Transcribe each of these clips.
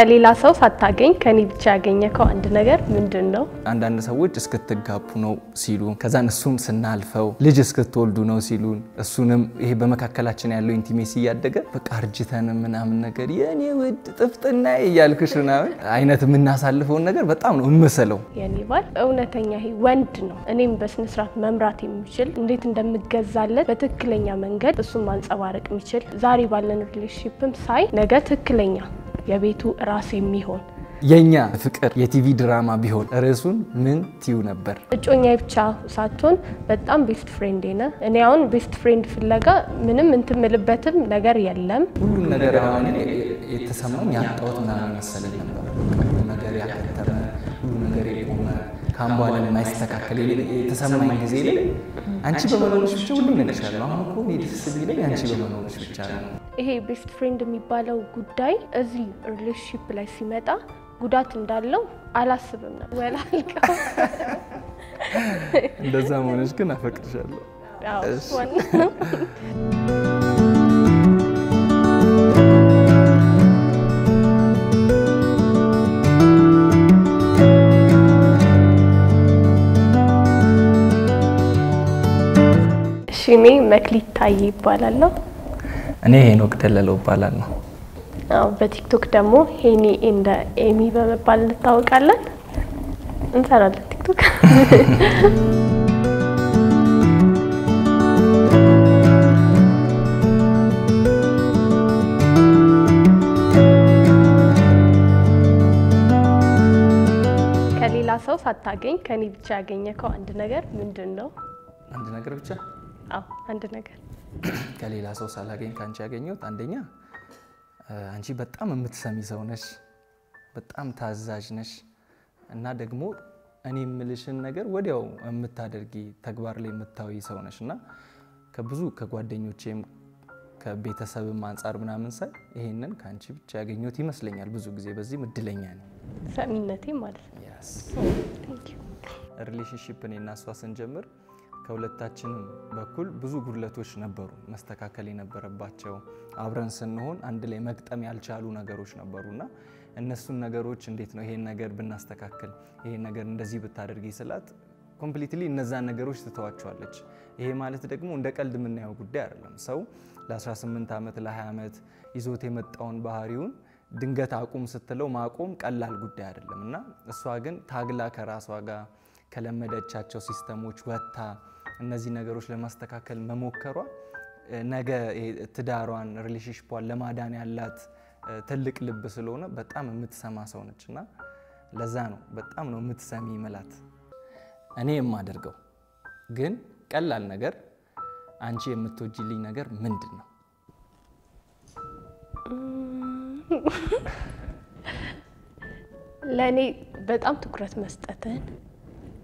ከሌላ ሰው ሳታገኝ ከኔ ብቻ ያገኘከው አንድ ነገር ምንድን ነው? አንዳንድ ሰዎች እስክትጋቡ ነው ሲሉ ከዛን እሱን ስናልፈው ልጅ እስክትወልዱ ነው ሲሉን እሱንም ይሄ በመካከላችን ያለው intimacy እያደገ በቃ አርጅተን ምናምን ነገር የኔ ውድ ጥፍጥና እያልኩሽ ምናምን አይነት የምናሳልፈውን ነገር በጣም ነው እምስለው። የኔ ባል እውነተኛ ይሄ ወንድ ነው። እኔም በስነስርዓት መምራት የሚችል እንዴት እንደምገዛለት በትክክለኛ መንገድ እሱን ማንጸባረቅ የሚችል ዛሬ ባለን relationship ም ሳይ ነገ ትክክለኛ የቤቱ ራስ የሚሆን የኛ ፍቅር የቲቪ ድራማ ቢሆን ርዕሱን ምን ትዩ ነበር? እጮኛ ብቻ ሳትሆን በጣም best friend ነን እኔ አሁን best friend ፍለጋ ምንም እንትምልበትም ነገር የለም። ሁሉም ነገር አሁን የተሰማኝ ያጣሁት ምናምን መሰለኝ ነበር። ነገር የቆመ ከአምቧላ የማይስተካከል የተሰማኝ ጊዜ ላይ አንቺ በመኖርሽ ብቻ ሁሉ ነገርሻለሁ። አሁን እኮ እኔ ደስ የሚለኝ አንቺ በመኖርሽ ብቻ ነው። ይሄ best friend የሚባለው ጉዳይ እዚህ relationship ላይ ሲመጣ ጉዳት እንዳለው አላስብም ነው ወላልቀው እንደዛ መሆነች ግን አፈቅርሻለሁ። ዋናው እሺ እኔ መክሊት ታዬ እባላለሁ። እኔ ሄኖክ ደለለው እባላለሁ። አዎ በቲክቶክ ደግሞ ሄኒ and ኤሚ በመባል እንታወቃለን። እንሰራለን ቲክቶክ። ከሌላ ሰው ሳታገኝ ከኔ ብቻ ያገኘከው አንድ ነገር ምንድን ነው? አንድ ነገር ብቻ አንድ ነገር ከሌላ ሰው ሳላገኝ ከአንቺ ያገኘሁት አንደኛ አንቺ በጣም የምትሰሚ ሰው ነሽ፣ በጣም ታዛዥ ነሽ እና ደግሞ እኔ የምልሽን ነገር ወዲያው የምታደርጊ ተግባር ላይ የምታዊ ሰው ነሽ እና ከብዙ ከጓደኞቼም ከቤተሰብም አንጻር ምናምን ሳይ ይሄንን ከአንቺ ብቻ ያገኘሁት ይመስለኛል። ብዙ ጊዜ በዚህም እድለኛ ነኝ። ሰሚነቴ ማለት ነው። relationship እኔ እና እሷ ስንጀምር ከሁለታችንም በኩል ብዙ ጉድለቶች ነበሩ፣ መስተካከል የነበረባቸው አብረን ስንሆን አንድ ላይ መግጠም ያልቻሉ ነገሮች ነበሩና እነሱን ነገሮች እንዴት ነው ይሄን ነገር ብናስተካክል፣ ይሄን ነገር እንደዚህ ብታደርጊ ስላት completely እነዛን ነገሮች ትተዋቸዋለች። ይሄ ማለት ደግሞ እንደ ቀልድ የምናየው ጉዳይ አይደለም። ሰው ለ18 ዓመት ለ20 ዓመት ይዞት የመጣውን ባህሪውን ድንገት አቁም ስትለው ማቆም ቀላል ጉዳይ አይደለም እና እሷ ግን ታግላ ከራሷ ጋር ከለመደቻቸው system ኦች ወጥታ እነዚህ ነገሮች ለማስተካከል መሞከሯ ነገ ትዳሯን relationship ዋን ለማዳን ያላት ትልቅ ልብ ስለሆነ በጣም የምትሰማ ሰው ነች እና ለዛ ነው በጣም ነው የምትሰሚ ምላት። እኔ የማደርገው ግን ቀላል ነገር አንቺ የምትወጂልኝ ነገር ምንድን ነው? ለእኔ በጣም ትኩረት መስጠትን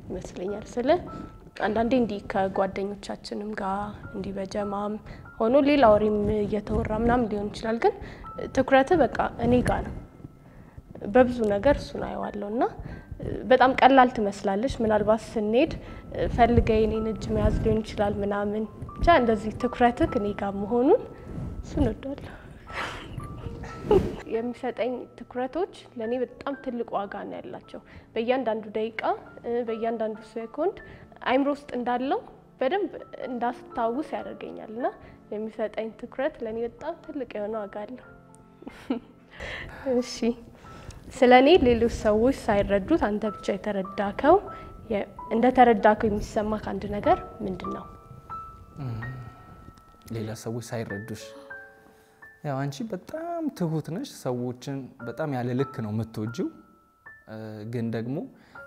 ይመስለኛል። ስለ አንዳንዴ እንዲህ ከጓደኞቻችንም ጋር እንዲህ በጀማም ሆኖ ሌላ ወሬም እየተወራ ምናምን ሊሆን ይችላል። ግን ትኩረት በቃ እኔ ጋር ነው። በብዙ ነገር እሱን አየዋለሁ እና በጣም ቀላል ትመስላለች። ምናልባት ስንሄድ ፈልገ የኔን እጅ መያዝ ሊሆን ይችላል ምናምን ብቻ እንደዚህ ትኩረትህ እኔ ጋር መሆኑን እሱን እወዳለሁ። የሚሰጠኝ ትኩረቶች ለእኔ በጣም ትልቅ ዋጋ ነው ያላቸው። በእያንዳንዱ ደቂቃ በእያንዳንዱ ሴኮንድ አይምሮ ውስጥ እንዳለው በደንብ እንዳስታውስ ያደርገኛል እና የሚሰጠኝ ትኩረት ለእኔ በጣም ትልቅ የሆነ ዋጋ አለው። እሺ፣ ስለ እኔ ሌሎች ሰዎች ሳይረዱት አንተ ብቻ የተረዳከው እንደ ተረዳከው የሚሰማ ከአንድ ነገር ምንድን ነው? ሌላ ሰዎች ሳይረዱሽ ያው አንቺ በጣም ትሁት ነሽ። ሰዎችን በጣም ያለ ልክ ነው የምትወጂው። ግን ደግሞ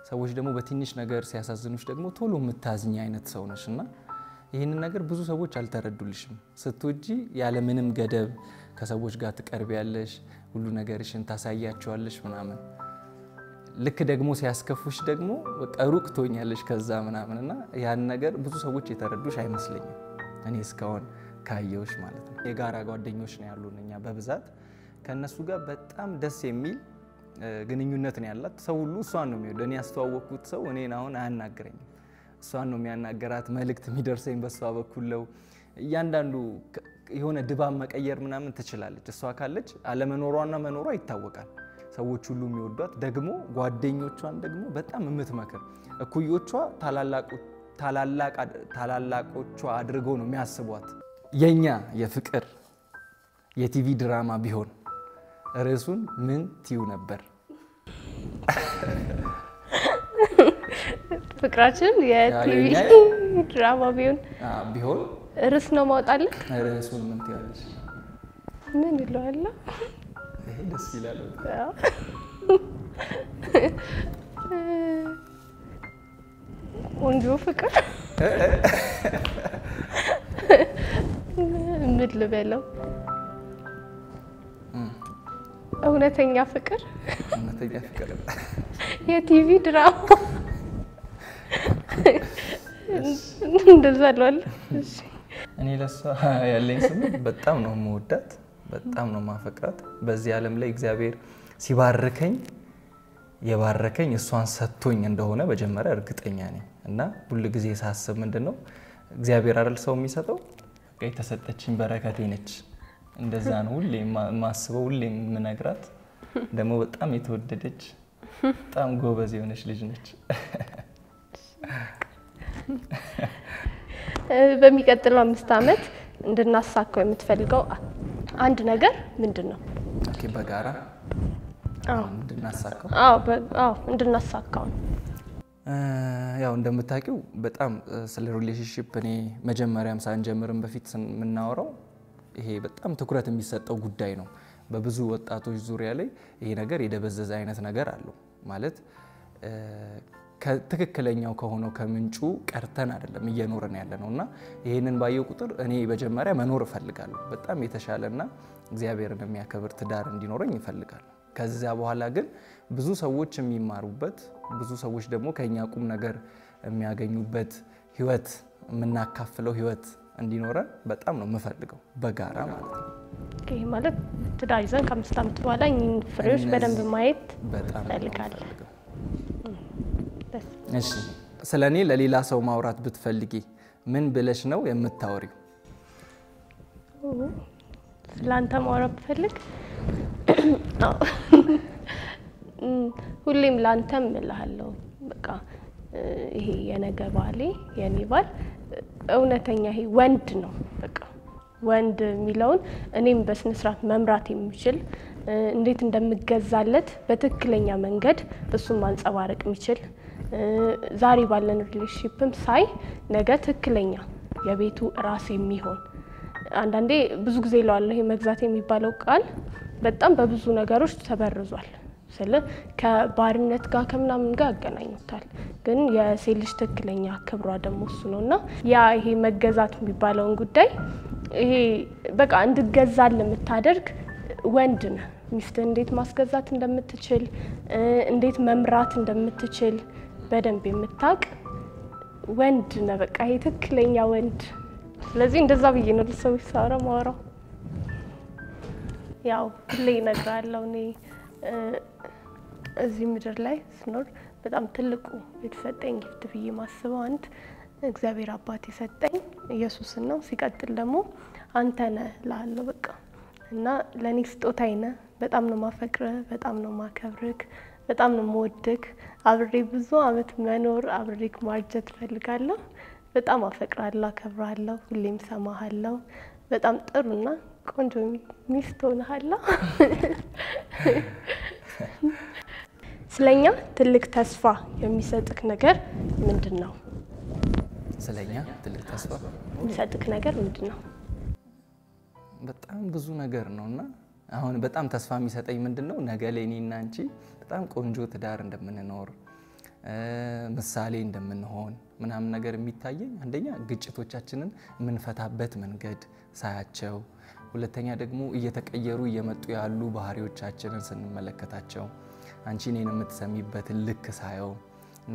ሰዎች ደግሞ በትንሽ ነገር ሲያሳዝኑሽ ደግሞ ቶሎ የምታዝኝ አይነት ሰው ነሽ እና ይህንን ነገር ብዙ ሰዎች አልተረዱልሽም። ስትወጂ ያለ ምንም ገደብ ከሰዎች ጋር ትቀርቢያለሽ፣ ሁሉ ነገርሽን ታሳያቸዋለሽ ምናምን። ልክ ደግሞ ሲያስከፉሽ ደግሞ ሩቅ ትሆኛለሽ ከዛ ምናምን እና ያን ነገር ብዙ ሰዎች የተረዱሽ አይመስለኝም እኔ እስካሁን ካየውሽ ማለት ነው። የጋራ ጓደኞች ነው ያሉን እኛ በብዛት ከእነሱ ጋር በጣም ደስ የሚል ግንኙነት ነው ያላት። ሰው ሁሉ እሷን ነው የሚወደው። እኔ ያስተዋወቅኩት ሰው እኔን አሁን አያናግረኝም፣ እሷን ነው የሚያናገራት። መልእክት የሚደርሰኝ በእሷ በኩል ነው። እያንዳንዱ የሆነ ድባብ መቀየር ምናምን ትችላለች። እሷ ካለች አለመኖሯና መኖሯ ይታወቃል። ሰዎች ሁሉ የሚወዷት ደግሞ ጓደኞቿን ደግሞ በጣም የምትመክር እኩዮቿ ታላላቆቿ አድርገው ነው የሚያስቧት። የኛ የፍቅር የቲቪ ድራማ ቢሆን ርዕሱን ምን ትዩ ነበር? ፍቅራችን የቲቪ ድራማ ቢሆን ቢሆን ርዕስ ነው ማውጣለን። ርዕሱን ምን ትያለሽ? ምን ይለዋል? ይሄ ደስ ይላል። ቆንጆ ፍቅር ምን ልበለው? እውነተኛ ፍቅር? እውነተኛ ፍቅር? የቲቪ ድራማ? እንደዛ እኔ ለሷ ያለኝ ስሜት በጣም ነው የምወዳት፣ በጣም ነው ማፈቅራት። በዚህ ዓለም ላይ እግዚአብሔር ሲባርከኝ የባረከኝ እሷን ሰጥቶኝ እንደሆነ መጀመሪያ እርግጠኛ ነኝ። እና ሁል ጊዜ ሳስብ ምንድን ነው እግዚአብሔር አይደል ሰው የሚሰጠው? የተሰጠችኝ በረከቴ ነች። እንደዛ ነው ሁሌ የማስበው፣ ሁሌ የምነግራት። ደግሞ በጣም የተወደደች በጣም ጎበዝ የሆነች ልጅ ነች። በሚቀጥለው አምስት ዓመት እንድናሳካው የምትፈልገው አንድ ነገር ምንድን ነው? okay፣ በጋራ እንድናሳካው እንድናሳካው ያው እንደምታውቂው በጣም ስለ relationship እኔ መጀመሪያም ሳንጀምርም በፊት የምናወራው ይሄ በጣም ትኩረት የሚሰጠው ጉዳይ ነው። በብዙ ወጣቶች ዙሪያ ላይ ይሄ ነገር የደበዘዘ አይነት ነገር አለው ማለት ከትክክለኛው ከሆነው ከምንጩ ቀርተን አይደለም እየኖርን ያለ ነው እና ይህንን ባየው ቁጥር እኔ መጀመሪያ መኖር እፈልጋለሁ። በጣም የተሻለና እግዚአብሔርን የሚያከብር ትዳር እንዲኖረኝ እፈልጋለሁ። ከዚያ በኋላ ግን ብዙ ሰዎች የሚማሩበት ብዙ ሰዎች ደግሞ ከኛ ቁም ነገር የሚያገኙበት ህይወት የምናካፍለው ህይወት እንዲኖረን በጣም ነው የምፈልገው፣ በጋራ ማለት ነው። ማለት ትዳር ይዘን ከአምስት ዓመት በኋላ ፍሬዎች በደንብ ማየት እሺ፣ ስለ እኔ ለሌላ ሰው ማውራት ብትፈልጊ ምን ብለሽ ነው የምታወሪው? ስለአንተ ማውራት ብፈልግ ሁሌም ለአንተም እልሃለሁ። በቃ ይሄ የነገ ባሌ የኔ ባል እውነተኛ ይሄ ወንድ ነው። በቃ ወንድ የሚለውን እኔም በስነ ስርዓት መምራት የሚችል እንዴት እንደምገዛለት በትክክለኛ መንገድ እሱን ማንጸባረቅ የሚችል ዛሬ ባለን relationship ም ሳይ ነገ ትክክለኛ የቤቱ ራስ የሚሆን አንዳንዴ ብዙ ጊዜ እለዋለሁ ይሄ መግዛት የሚባለው ቃል በጣም በብዙ ነገሮች ተበርዟል። ስለ ከባርነት ጋር ከምናምን ጋር ያገናኙታል። ግን የሴት ልጅ ትክክለኛ ክብሯ ደግሞ እሱ ነው እና ያ ይሄ መገዛት የሚባለውን ጉዳይ ይሄ በቃ እንድገዛል የምታደርግ ወንድ ነህ። ሚስትህ እንዴት ማስገዛት እንደምትችል እንዴት መምራት እንደምትችል በደንብ የምታውቅ ወንድ ነህ። በቃ ይሄ ትክክለኛ ወንድ። ስለዚህ እንደዛ ብዬ ነው ለሰዎች ሳወራ ማወራው። ያው ሁሌ እነግራለሁ እኔ እዚህ ምድር ላይ ስኖር በጣም ትልቁ የተሰጠኝ gift ብዬ ማስበው አንድ እግዚአብሔር አባት የሰጠኝ ኢየሱስን ነው። ሲቀጥል ደግሞ አንተ ነህ እልሃለሁ በቃ እና ለእኔ ስጦታዬ ነህ። በጣም ነው ማፈቅርህ፣ በጣም ነው ማከብርህ፣ በጣም ነው የምወድህ። አብሬክ ብዙ አመት መኖር አብሬክ ማርጀት እፈልጋለሁ። በጣም አፈቅርሃለሁ፣ አከብርሃለሁ፣ ሁሌም ሰማሃለሁ። በጣም ጥሩና ቆንጆ ሚስት ሆነሃለሁ። ስለኛ ትልቅ ተስፋ የሚሰጥክ ነገር ምንድን ነው? ስለኛ ትልቅ ተስፋ የሚሰጥክ ነገር ምንድን ነው? በጣም ብዙ ነገር ነው እና አሁን በጣም ተስፋ የሚሰጠኝ ምንድን ነው ነገ ላይ እኔና አንቺ በጣም ቆንጆ ትዳር እንደምንኖር ምሳሌ እንደምንሆን ምናምን ነገር የሚታየኝ አንደኛ ግጭቶቻችንን የምንፈታበት መንገድ ሳያቸው፣ ሁለተኛ ደግሞ እየተቀየሩ እየመጡ ያሉ ባህሪዎቻችንን ስንመለከታቸው፣ አንቺ እኔን የምትሰሚበትን ልክ ሳየው፣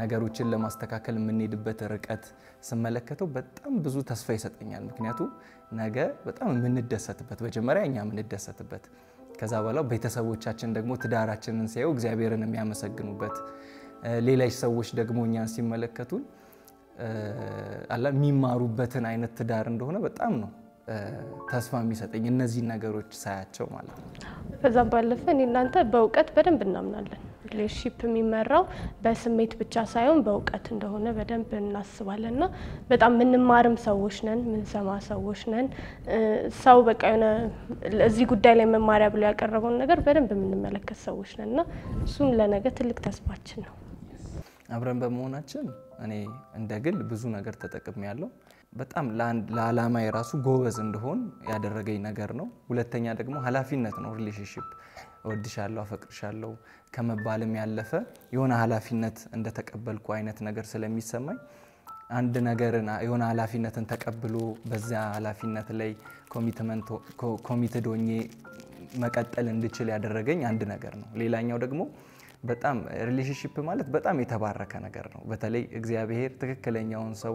ነገሮችን ለማስተካከል የምንሄድበት ርቀት ስመለከተው በጣም ብዙ ተስፋ ይሰጠኛል። ምክንያቱም ነገ በጣም የምንደሰትበት መጀመሪያ እኛ የምንደሰትበት ከዛ በኋላ ቤተሰቦቻችን ደግሞ ትዳራችንን ሲያዩ እግዚአብሔርን የሚያመሰግኑበት ሌሎች ሰዎች ደግሞ እኛን ሲመለከቱን አላ የሚማሩበትን አይነት ትዳር እንደሆነ በጣም ነው ተስፋ የሚሰጠኝ እነዚህን ነገሮች ሳያቸው ማለት ነው። ከዛም ባለፈ እኔ እናንተ በእውቀት በደንብ እናምናለን። relationship የሚመራው በስሜት ብቻ ሳይሆን በእውቀት እንደሆነ በደንብ እናስባለን እና በጣም የምንማርም ሰዎች ነን፣ የምንሰማ ሰዎች ነን። ሰው በቃ የሆነ እዚህ ጉዳይ ላይ መማሪያ ብሎ ያቀረበውን ነገር በደንብ የምንመለከት ሰዎች ነን እና እሱም ለነገ ትልቅ ተስፋችን ነው። አብረን በመሆናችን እኔ እንደ ግል ብዙ ነገር ተጠቅሜ ያለው በጣም ለዓላማ የራሱ ጎበዝ እንደሆን ያደረገኝ ነገር ነው። ሁለተኛ ደግሞ ኃላፊነት ነው። relationship እወድሻለሁ፣ አፈቅርሻለሁ ከመባልም ያለፈ የሆነ ኃላፊነት እንደተቀበልኩ አይነት ነገር ስለሚሰማኝ አንድ ነገርን የሆነ ኃላፊነትን ተቀብሎ በዚያ ኃላፊነት ላይ committed ሆኜ መቀጠል እንድችል ያደረገኝ አንድ ነገር ነው። ሌላኛው ደግሞ በጣም relationship ማለት በጣም የተባረከ ነገር ነው። በተለይ እግዚአብሔር ትክክለኛውን ሰው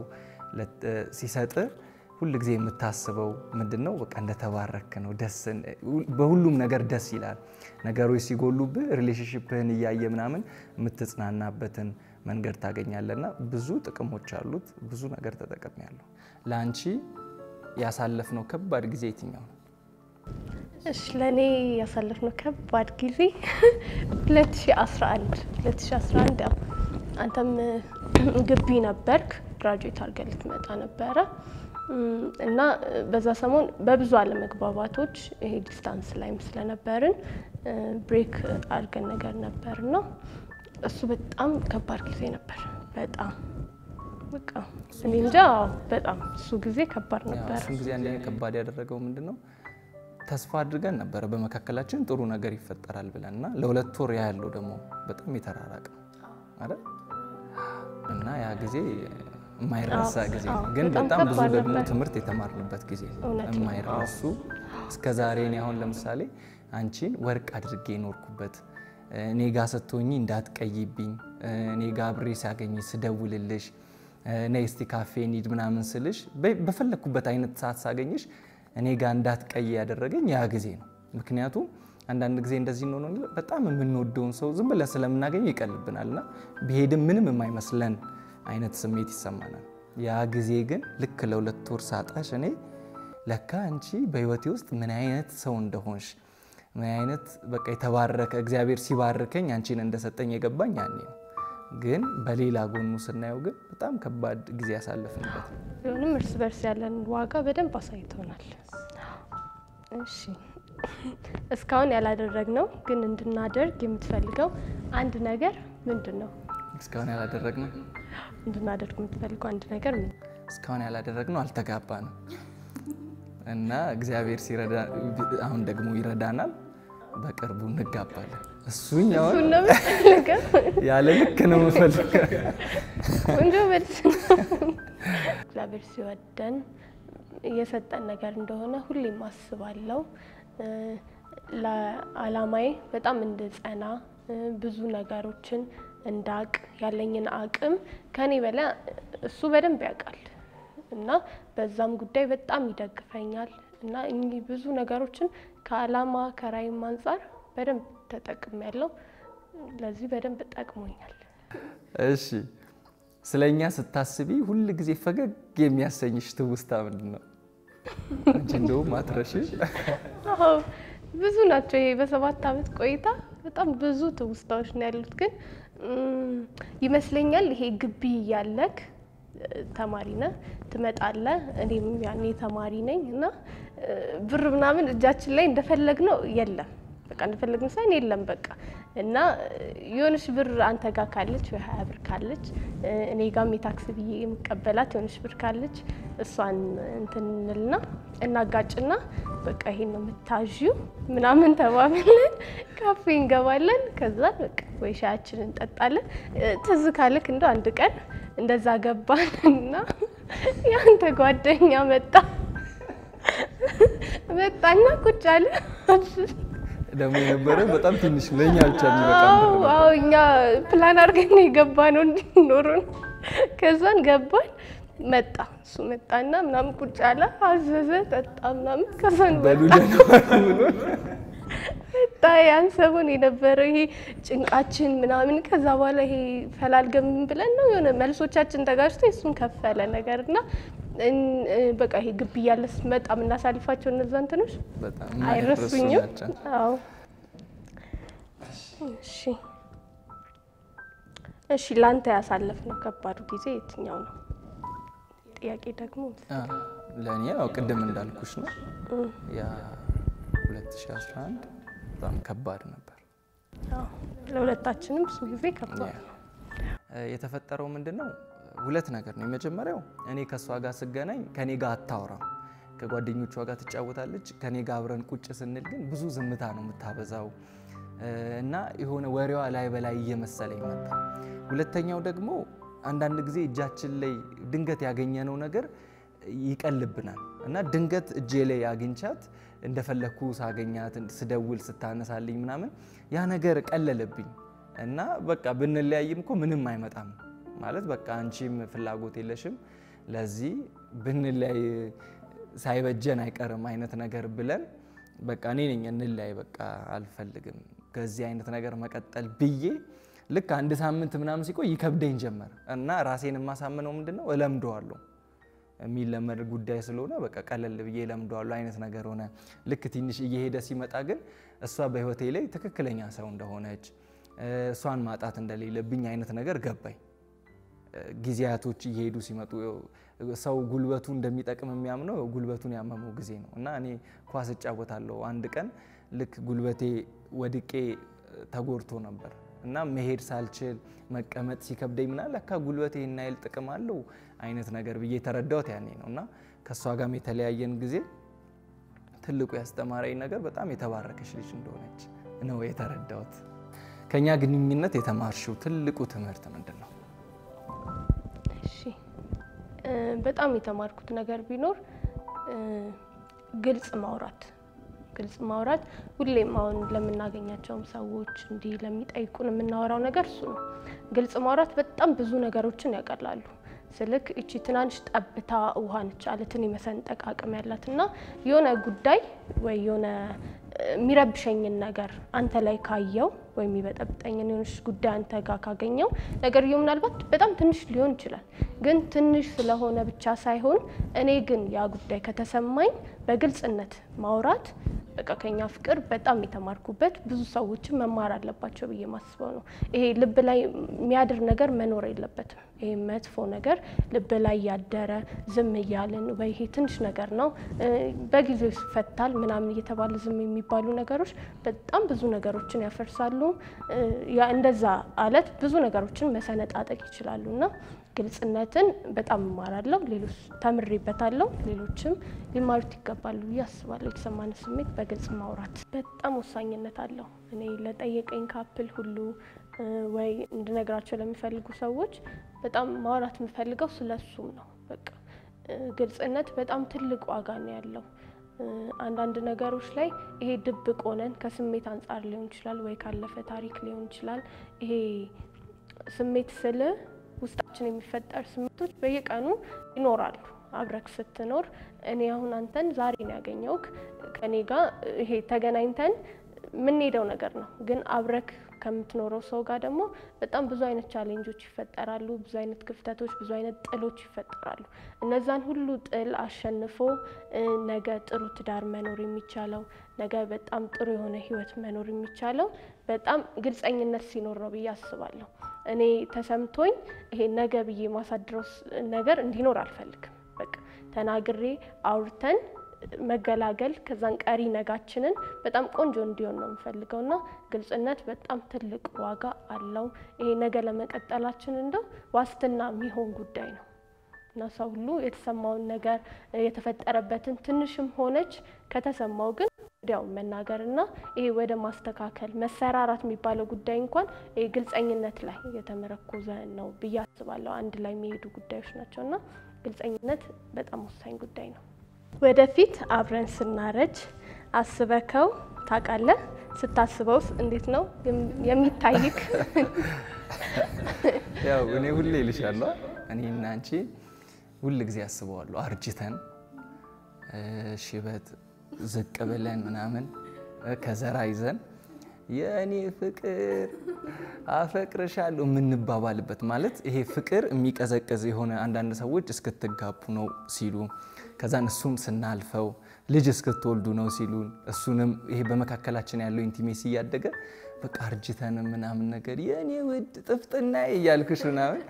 ሲሰጥ ሁል ጊዜ የምታስበው ምንድን ነው? በቃ እንደተባረክህ ነው። በሁሉም ነገር ደስ ይላል። ነገሮች ሲጎሉብህ relationship ህን እያየህ ምናምን የምትጽናናበትን መንገድ ታገኛለህና ብዙ ጥቅሞች አሉት። ብዙ ነገር ተጠቅሜያለሁ። ለአንቺ ያሳለፍነው ከባድ ጊዜ የትኛው ነው? እሺ ለእኔ ያሳለፍነው ከባድ ጊዜ 2011 2011 ያው አንተም ግቢ ነበርክ graduate አድርገህ ልትመጣ ነበረ እና በዛ ሰሞን በብዙ አለመግባባቶች ይሄ distance ላይም ስለነበርን break አድርገን ነገር ነበር እና እሱ በጣም ከባድ ጊዜ ነበር። በጣም በቃ እኔ እንጃ በጣም እሱ ጊዜ ከባድ ነበር። እሱን ጊዜ አንደኛ ከባድ ያደረገው ምንድን ነው? ተስፋ አድርገን ነበረ በመካከላችን ጥሩ ነገር ይፈጠራል ብለን እና ለሁለት ወር ያለው ደግሞ በጣም የተራራቀ አይደል እና ያ ጊዜ የማይረሳ ጊዜ ነው። ግን በጣም ብዙ ደግሞ ትምህርት የተማርንበት ጊዜ ነው የማይረሱ እስከ ዛሬ እኔ አሁን ለምሳሌ አንቺን ወርቅ አድርጌ የኖርኩበት እኔ ጋ ስትሆኚ እንዳትቀይብኝ እኔ ጋ አብሬ ሲያገኝ ስደውልልሽ ነይ እስቲ ካፌ እንሂድ ምናምን ስልሽ በፈለግኩበት አይነት ሰዓት ሳገኝሽ እኔ ጋር እንዳትቀይ ያደረገኝ ያ ጊዜ ነው። ምክንያቱም አንዳንድ ጊዜ እንደዚህ ነው ነው በጣም የምንወደውን ሰው ዝም ብለን ስለምናገኘው ይቀልብናል እና ቢሄድም ምንም የማይመስለን አይነት ስሜት ይሰማናል። ያ ጊዜ ግን ልክ ለሁለት ወር ሳጣሽ እኔ ለካ አንቺ በህይወቴ ውስጥ ምን አይነት ሰው እንደሆንሽ ምን አይነት በቃ የተባረከ እግዚአብሔር ሲባርከኝ አንቺን እንደሰጠኝ የገባኝ ያኔ ነው። ግን በሌላ ጎኑ ስናየው ግን በጣም ከባድ ጊዜ ያሳለፍንበት ቢሆንም እርስ በርስ ያለን ዋጋ በደንብ አሳይቶናል። እሺ እስካሁን ያላደረግነው ግን እንድናደርግ የምትፈልገው አንድ ነገር ምንድን ነው? እስካሁን ያላደረግነው እንድናደርግ የምትፈልገው አንድ ነገር ምን? እስካሁን ያላደረግነው አልተጋባንም እና እግዚአብሔር ሲረዳ አሁን ደግሞ ይረዳናል። በቅርቡ እንጋባለን። እሱኛውን? ያለ ልክ ነው የምፈልገው። ቆንጆ መልስ እግዚአብሔር ሲወደን እየሰጠን ነገር እንደሆነ ሁሌም አስባለሁ። ለአላማዬ በጣም እንድጸና ብዙ ነገሮችን እንዳቅ ያለኝን አቅም ከኔ በላይ እሱ በደንብ ያውቃል እና በዛም ጉዳይ በጣም ይደግፈኛል እና እኚህ ብዙ ነገሮችን ከአላማ ከራይም አንጻር በደንብ ተጠቅም ያለው ለዚህ በደንብ ጠቅሞኛል። እሺ ስለ እኛ ስታስቢ ሁል ጊዜ ፈገግ የሚያሰኝሽ ትውስታ ምንድን ነው? አንቺ እንደውም አትረሺ። አዎ ብዙ ናቸው። ይሄ በሰባት ዓመት ቆይታ በጣም ብዙ ትውስታዎች ነው ያሉት። ግን ይመስለኛል ይሄ ግቢ እያለክ ተማሪ ነህ ትመጣለህ። እኔም ያኔ ተማሪ ነኝ እና ብር ምናምን እጃችን ላይ እንደፈለግ ነው የለም በቃ እንደፈለግን ሳይሆን የለም በቃ እና የሆነች ብር አንተ ጋር ካለች ወይ ሀያ ብር ካለች እኔ ጋም የታክስ ብዬ የምቀበላት የሆነች ብር ካለች እሷን እንትን እናጋጭና በቃ ይሄን ነው የምታዥው ምናምን ተባብለን ካፌ እንገባለን። ከዛ በቃ ወይ ሻያችን እንጠጣለን። ትዝ ካለክ እንደ አንድ ቀን እንደዛ ገባን እና የአንተ ጓደኛ መጣ መጣና ቁጭ አለ ደግሞ የነበረ በጣም ትንሽ ለእኛ ብቻ የሚበቃ እኛ ፕላን አድርገን የገባ ነው እንዲኖሩን። ከዛን ገባን መጣ። እሱ መጣና ምናምን ቁጭ አለ አዘዘ ጠጣ ምናምን። ከዛን መጣ። ያን ሰሞን የነበረው ይሄ ጭንቃችን ምናምን ከዛ በኋላ ይሄ ፈላልገን ምን ብለን ነው የሆነ መልሶቻችን ተጋጭቶ እሱን ከፈለ ነገር እና በቃ ይሄ ግቢ እያለ ስመጣ የምናሳልፋቸው እነዛ እንትኖች አይረሱኝም። አዎ። እሺ እሺ፣ ለአንተ ያሳለፍነው ከባዱ ጊዜ የትኛው ነው? ጥያቄ ደግሞ ለእኔ ያው ቅድም እንዳልኩሽ ነው ያ 2011 በጣም ከባድ ነበር። ለሁለታችንም ብዙ ጊዜ ከባድ እ፣ የተፈጠረው ምንድን ነው? ሁለት ነገር ነው። የመጀመሪያው እኔ ከእሷ ጋር ስገናኝ ከኔ ጋር አታወራም፣ ከጓደኞቿ ጋር ትጫወታለች። ከኔ ጋር አብረን ቁጭ ስንል ግን ብዙ ዝምታ ነው የምታበዛው እና የሆነ ወሬዋ ላይ በላይ እየመሰለኝ መጣ። ሁለተኛው ደግሞ አንዳንድ ጊዜ እጃችን ላይ ድንገት ያገኘነው ነገር ይቀልብናል እና ድንገት እጄ ላይ አግኝቻት እንደፈለግኩ ሳገኛት ስደውል ስታነሳልኝ ምናምን ያ ነገር ቀለለብኝ እና በቃ ብንለያይም እኮ ምንም አይመጣም ማለት በቃ አንቺም ፍላጎት የለሽም። ለዚህ ብንለያይ ሳይበጀን አይቀርም አይነት ነገር ብለን በቃ እኔ ነኝ እንለያይ በቃ አልፈልግም። ከዚህ አይነት ነገር መቀጠል ብዬ ልክ አንድ ሳምንት ምናምን ሲቆይ ይከብደኝ ጀመር። እና ራሴን የማሳምነው ምንድን ነው እለምደዋለሁ። የሚለመድ ጉዳይ ስለሆነ በቃ ቀለል ብዬ እለምደዋለሁ አይነት ነገር ሆነ። ልክ ትንሽ እየሄደ ሲመጣ ግን እሷ በህይወቴ ላይ ትክክለኛ ሰው እንደሆነች እሷን ማጣት እንደሌለብኝ አይነት ነገር ገባኝ። ጊዜያቶች እየሄዱ ሲመጡ ሰው ጉልበቱ እንደሚጠቅም የሚያምነው ጉልበቱን ያመመው ጊዜ ነው እና እኔ ኳስ እጫወታለሁ። አንድ ቀን ልክ ጉልበቴ ወድቄ ተጎድቶ ነበር እና መሄድ ሳልችል መቀመጥ ሲከብደኝ ምናምን ለካ ጉልበቴ ይህን ያህል ጥቅም አለው አይነት ነገር ብዬ የተረዳሁት ያኔ ነው እና ከእሷ ጋርም የተለያየን ጊዜ ትልቁ ያስተማረኝ ነገር በጣም የተባረከች ልጅ እንደሆነች ነው የተረዳሁት። ከኛ ግንኙነት የተማርሽው ትልቁ ትምህርት ምንድን ነው? በጣም የተማርኩት ነገር ቢኖር ግልጽ ማውራት ግልጽ ማውራት ሁሌም አሁን ለምናገኛቸውም ሰዎች እንዲህ ለሚጠይቁን የምናወራው ነገር እሱ ነው። ግልጽ ማውራት በጣም ብዙ ነገሮችን ያቀላሉ። ስልክ እቺ ትናንሽ ጠብታ ውሃ ነች አለትን የመሰንጠቅ አቅም ያላት እና የሆነ ጉዳይ ወይ የሆነ የሚረብሸኝን ነገር አንተ ላይ ካየው ወይ የሚበጠብጠኝን የሆነች ጉዳይ አንተ ጋር ካገኘው ነገርየው ምናልባት በጣም ትንሽ ሊሆን ይችላል። ግን ትንሽ ስለሆነ ብቻ ሳይሆን እኔ ግን ያ ጉዳይ ከተሰማኝ በግልጽነት ማውራት በቃ ከኛ ፍቅር በጣም የተማርኩበት ብዙ ሰዎችን መማር አለባቸው ብዬ ማስበው ነው። ይሄ ልብ ላይ የሚያድር ነገር መኖር የለበትም። ይሄ መጥፎ ነገር ልብ ላይ ያደረ ዝም እያልን ወይ ይሄ ትንሽ ነገር ነው በጊዜው ይፈታል ምናምን እየተባለ ዝም የሚባሉ ነገሮች በጣም ብዙ ነገሮችን ያፈርሳሉ። እንደዛ አለት ብዙ ነገሮችን መሰነጣጠቅ ይችላሉ እና ግልጽነትን በጣም እማራለሁ። ሌሎች ተምሬበታለሁ። ሌሎችም ሊማሩት ይገባሉ ብዬ አስባለሁ። የተሰማን ስሜት በግልጽ ማውራት በጣም ወሳኝነት አለው። እኔ ለጠየቀኝ ካፕል ሁሉ ወይ እንድነግራቸው ለሚፈልጉ ሰዎች በጣም ማውራት የምፈልገው ስለሱም ነው። በቃ ግልጽነት በጣም ትልቅ ዋጋ ነው ያለው። አንዳንድ ነገሮች ላይ ይሄ ድብቅ ሆነን ከስሜት አንጻር ሊሆን ይችላል፣ ወይ ካለፈ ታሪክ ሊሆን ይችላል። ይሄ ስሜት ስል ውስጣችን የሚፈጠር ስሜቶች በየቀኑ ይኖራሉ። አብረክ ስትኖር እኔ አሁን አንተን ዛሬ ነው ያገኘውክ ከኔ ጋር ይሄ ተገናኝተን የምንሄደው ነገር ነው። ግን አብረክ ከምትኖረው ሰው ጋር ደግሞ በጣም ብዙ አይነት challenge ኦች ይፈጠራሉ። ብዙ አይነት ክፍተቶች፣ ብዙ አይነት ጥሎች ይፈጠራሉ። እነዛን ሁሉ ጥል አሸንፎ ነገ ጥሩ ትዳር መኖር የሚቻለው ነገ በጣም ጥሩ የሆነ ህይወት መኖር የሚቻለው በጣም ግልጸኝነት ሲኖር ነው ብዬ አስባለሁ። እኔ ተሰምቶኝ ይሄ ነገ ብዬ ማሳድረው ነገር እንዲኖር አልፈልግም። በቃ ተናግሬ አውርተን መገላገል ከዛን ቀሪ ነጋችንን በጣም ቆንጆ እንዲሆን ነው የምፈልገው እና ግልጽነት በጣም ትልቅ ዋጋ አለው። ይሄ ነገ ለመቀጠላችን እንደው ዋስትና የሚሆን ጉዳይ ነው እና ሰው ሁሉ የተሰማውን ነገር የተፈጠረበትን ትንሽም ሆነች ከተሰማው ግን ወዲያው መናገር እና ይሄ ወደ ማስተካከል መሰራራት የሚባለው ጉዳይ እንኳን ይሄ ግልጸኝነት ላይ የተመረኮዘ ነው ብዬ አስባለሁ። አንድ ላይ የሚሄዱ ጉዳዮች ናቸው እና ግልጸኝነት በጣም ወሳኝ ጉዳይ ነው። ወደፊት አብረን ስናረጅ አስበከው ታውቃለህ? ስታስበውስ እንዴት ነው የሚታይክ? ያው እኔ ሁሌ እልሻለሁ እኔና አንቺ ሁል ጊዜ አስበዋለሁ አርጅተን ሽበት ዝቅ ብለን ምናምን ከዘራ ይዘን የእኔ ፍቅር አፈቅርሻለሁ የምንባባልበት ማለት ይሄ ፍቅር የሚቀዘቅዝ የሆነ አንዳንድ ሰዎች እስክትጋቡ ነው ሲሉ ከዛን እሱን ስናልፈው ልጅ እስክትወልዱ ነው ሲሉን እሱንም ይሄ በመካከላችን ያለው ኢንቲሜሲ እያደገ በቃ አርጅተን ምናምን ነገር የእኔ ውድ ጥፍጥና እያልኩሽ ምናምን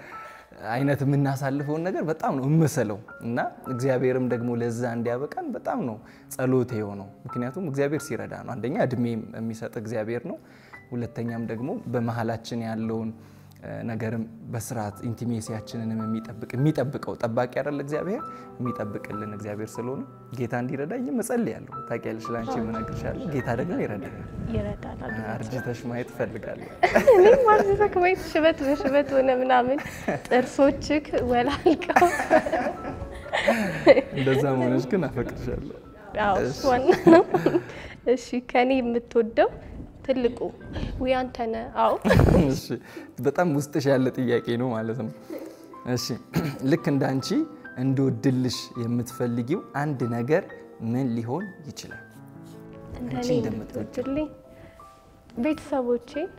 አይነት የምናሳልፈውን ነገር በጣም ነው እምስለው እና እግዚአብሔርም ደግሞ ለዛ እንዲያበቃን በጣም ነው ጸሎቴ የሆነው። ምክንያቱም እግዚአብሔር ሲረዳ ነው። አንደኛ እድሜ የሚሰጥ እግዚአብሔር ነው። ሁለተኛም ደግሞ በመሀላችን ያለውን ነገርም በስርዓት ኢንቲሜሲያችንንም የሚጠብቅ የሚጠብቀው ጠባቂ አይደል እግዚአብሔር የሚጠብቅልን እግዚአብሔር ስለሆነ ጌታ እንዲረዳኝ እጸልያለሁ። ታውቂያለሽ፣ ለአንቺ እነግርሻለሁ። ጌታ ደግሞ ይረዳል። ይረዳል። አርጅተሽ ማየት እፈልጋለሁ። እኔም አርጅተህ ማየት ሽበት በሽበት ሆነ ምናምን ጥርሶችህ ወላልቀው እንደዛ መሆነች ግን አፈቅርሻለሁ። ዋና ነው። እሺ ከኔ የምትወደው ትልቁ ውይ አንተ ነህ። አዎ እሺ በጣም ውስጥሽ ያለ ጥያቄ ነው ማለት ነው። እሺ ልክ እንዳንቺ እንድወድልሽ የምትፈልጊው አንድ ነገር ምን ሊሆን ይችላል? እንደኔ ቤተሰቦቼን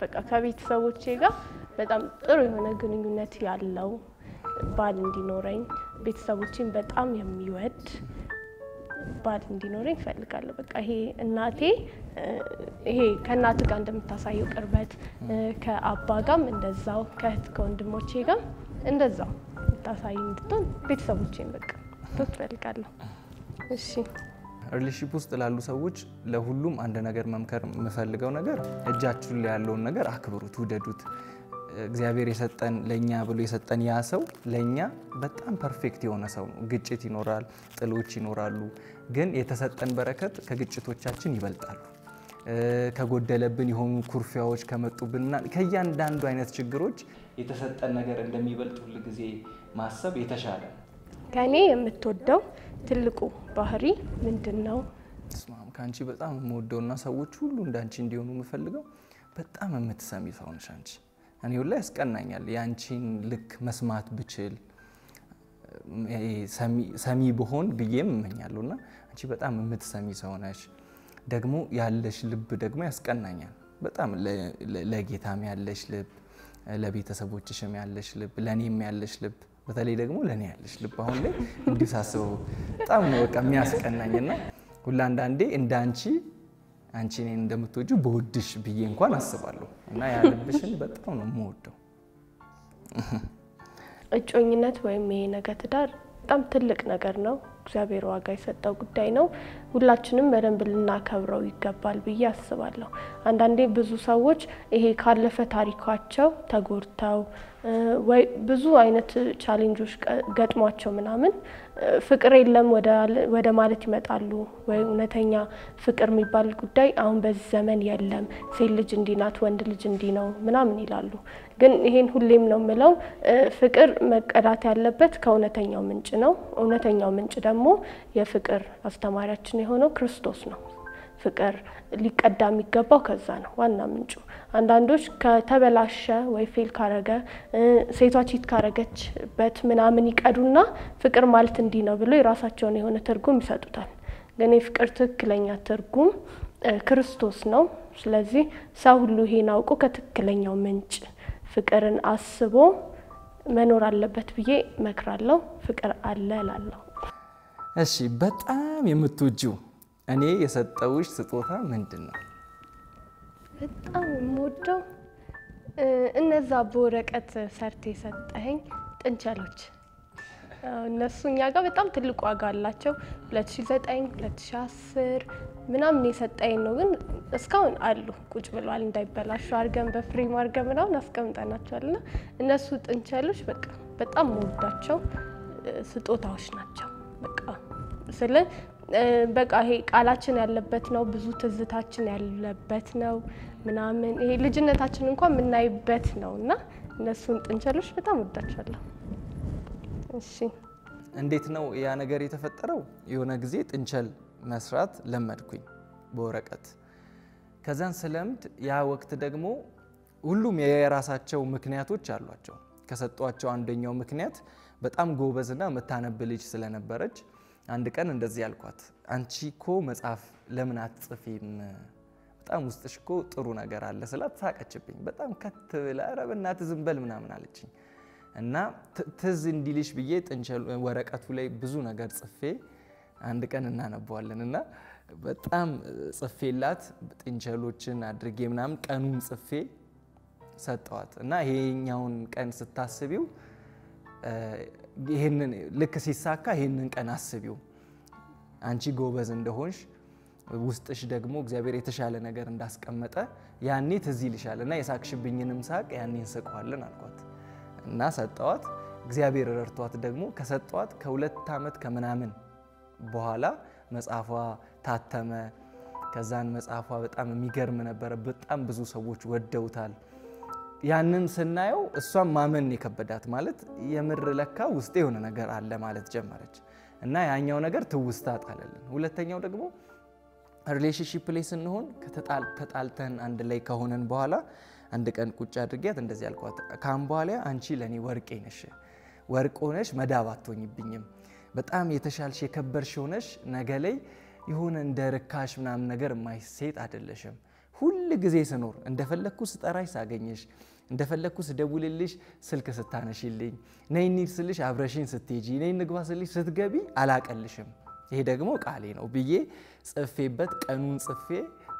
በቃ ከቤተሰቦቼ ጋር በጣም ጥሩ የሆነ ግንኙነት ያለው ባል እንዲኖረኝ ቤተሰቦቼን በጣም የሚወድ ባል እንዲኖረኝ እፈልጋለሁ። በቃ ይሄ እናቴ ይሄ ከእናት ጋር እንደምታሳየው ቅርበት ከአባ ጋም እንደዛው ከእህት ከወንድሞቼ ጋም እንደዛው የምታሳይ እንድትሆን ቤተሰቦቼን በቃ እፈልጋለሁ። እሺ relationship ውስጥ ላሉ ሰዎች ለሁሉም አንድ ነገር መምከር የምፈልገው ነገር እጃችሁ ላይ ያለውን ነገር አክብሩት፣ ውደዱት። እግዚአብሔር የሰጠን ለእኛ ብሎ የሰጠን ያ ሰው ለእኛ በጣም perfect የሆነ ሰው ነው። ግጭት ይኖራል፣ ጥሎች ይኖራሉ። ግን የተሰጠን በረከት ከግጭቶቻችን ይበልጣሉ። ከጎደለብን የሆኑ ኩርፊያዎች ከመጡብንና ከእያንዳንዱ አይነት ችግሮች የተሰጠን ነገር እንደሚበልጥ ሁል ጊዜ ማሰብ የተሻለ ነው። ከእኔ የምትወደው ትልቁ ባህሪ ምንድን ነው? ከአንቺ በጣም የምወደውና ሰዎች ሁሉ እንዳንቺ እንዲሆኑ የምፈልገው በጣም የምትሰሚ ሰው ነሽ አንቺ። እኔ ሁላ ያስቀናኛል የአንቺን ልክ መስማት ብችል ሰሚ- ብሆን ብዬም እመኛለሁ እና አንቺ በጣም የምትሰሚ ሰው ነሽ። ደግሞ ያለሽ ልብ ደግሞ ያስቀናኛል በጣም ለጌታም ያለሽ ልብ፣ ለቤተሰቦችሽም ያለሽ ልብ፣ ለእኔም ያለሽ ልብ በተለይ ደግሞ ለእኔ ያለሽ ልብ አሁን ላይ እንዲሁ ሳስበው በጣም ነው በቃ የሚያስቀናኝና ሁላ አንዳንዴ እንደ አንቺ አንቺ እኔን እንደምትወጁ በውድሽ ብዬ እንኳን አስባለሁ እና ያ በጣም ነው የምወደው። እጮኝነት ወይም ይሄ ነገ ትዳር በጣም ትልቅ ነገር ነው። እግዚአብሔር ዋጋ የሰጠው ጉዳይ ነው። ሁላችንም በደንብ ልናከብረው ይገባል ብዬ አስባለሁ። አንዳንዴ ብዙ ሰዎች ይሄ ካለፈ ታሪካቸው ተጎድተው ወይ ብዙ አይነት challenge ኦች ገጥሟቸው ምናምን ፍቅር የለም ወደ- ማለት ይመጣሉ። ወይ እውነተኛ ፍቅር የሚባል ጉዳይ አሁን በዚህ ዘመን የለም፣ ሴት ልጅ እንዲህ ናት፣ ወንድ ልጅ እንዲህ ነው ምናምን ይላሉ። ግን ይሄን ሁሌም ነው የምለው ፍቅር መቀዳት ያለበት ከእውነተኛው ምንጭ ነው። እውነተኛው ምንጭ ደግሞ የፍቅር አስተማሪያችን የሆነው ክርስቶስ ነው። ፍቅር ሊቀዳ የሚገባው ከዛ ነው ዋና ምንጩ። አንዳንዶች ከተበላሸ ወይ ፌል ካረገ ሴቷ ቺት ካረገችበት ምናምን ይቀዱና ፍቅር ማለት እንዲህ ነው ብሎ የራሳቸውን የሆነ ትርጉም ይሰጡታል። ግን የፍቅር ትክክለኛ ትርጉም ክርስቶስ ነው። ስለዚህ ሰው ሁሉ ይሄን አውቆ ከትክክለኛው ምንጭ ፍቅርን አስቦ መኖር አለበት ብዬ እመክራለሁ። ፍቅር አለ እላለሁ። እሺ በጣም የምትወጂው እኔ የሰጠውሽ ስጦታ ምንድን ነው? በጣም የምወደው እነዛ በወረቀት ሰርት የሰጠኸኝ ጥንቸሎች እነሱ እኛ ጋር በጣም ትልቅ ዋጋ አላቸው። 2009 2010 ምናምን የሰጠኝ ነው፣ ግን እስካሁን አሉ ቁጭ ብለዋል። እንዳይበላሹ አድርገን በፍሬም አድርገን ምናምን አስቀምጠናቸዋል። እና እነሱ ጥንቸሎች በቃ በጣም መወዳቸው ስጦታዎች ናቸው። በቃ እ በቃ ይሄ ቃላችን ያለበት ነው፣ ብዙ ትዝታችን ያለበት ነው ምናምን ይሄ ልጅነታችን እንኳን የምናይበት ነው እና እነሱን ጥንቸሎች በጣም ወዳቸዋለሁ። እሺ እንዴት ነው ያ ነገር የተፈጠረው? የሆነ ጊዜ ጥንቸል መስራት ለመድኩኝ በወረቀት። ከዛን ስለምድ ያ ወቅት ደግሞ ሁሉም የራሳቸው ምክንያቶች አሏቸው። ከሰጧቸው አንደኛው ምክንያት በጣም ጎበዝና የምታነብ ልጅ ስለነበረች አንድ ቀን እንደዚህ ያልኳት፣ አንቺ እኮ መጽሐፍ ለምን አትጽፊም? በጣም ውስጥሽ እኮ ጥሩ ነገር አለ ስላት ሳቀችብኝ። በጣም ከት ብላ ኧረ በእናትህ ዝም በል ምናምን አለችኝ። እና ትዝ እንዲልሽ ብዬ ጥንቸል ወረቀቱ ላይ ብዙ ነገር ጽፌ አንድ ቀን እናነበዋለን እና በጣም ጽፌላት ጥንቸሎችን አድርጌ ምናምን ቀኑን ጽፌ ሰጠዋት እና ይሄኛውን ቀን ስታስቢው ይህንን ልክ ሲሳካ ይህንን ቀን አስቢው አንቺ ጎበዝ እንደሆንሽ ውስጥሽ ደግሞ እግዚአብሔር የተሻለ ነገር እንዳስቀመጠ ያኔ ትዝ ይልሻል እና የሳቅሽብኝንም ሳቅ ያኔ እንስቀዋለን አልኳት እና ሰጠዋት። እግዚአብሔር ረድቷት ደግሞ ከሰጠኋት ከሁለት ዓመት ከምናምን በኋላ መጽሐፏ ታተመ። ከዛን መጽሐፏ በጣም የሚገርም ነበረ። በጣም ብዙ ሰዎች ወደውታል። ያንን ስናየው እሷም ማመን የከበዳት ማለት የምር ለካ ውስጤ የሆነ ነገር አለ ማለት ጀመረች እና ያኛው ነገር ትውስታ ጣለልን። ሁለተኛው ደግሞ relationship ላይ ስንሆን ተጣልተን አንድ ላይ ከሆነን በኋላ አንድ ቀን ቁጭ አድርጊያት እንደዚህ አልኳት፣ ካሁን በኋላ አንቺ ለእኔ ወርቄ ነሽ፣ ወርቅ ሆነሽ መዳብ አትሆኝብኝም። በጣም የተሻልሽ የከበርሽ ሆነሽ ነገ ላይ የሆነ እንደ ርካሽ ምናምን ነገር የማይሴጥ አይደለሽም። ሁል ጊዜ ስኖር እንደፈለግኩ ስጠራሽ ሳገኘሽ፣ እንደፈለግኩ ስደውልልሽ ስልክ ስታነሽልኝ፣ ነይ እንሂድ ስልሽ አብረሽኝ ስትሄጂ፣ ነይ እንግባ ስልሽ ስትገቢ አላቀልሽም። ይሄ ደግሞ ቃሌ ነው ብዬ ጽፌበት ቀኑን ጽፌ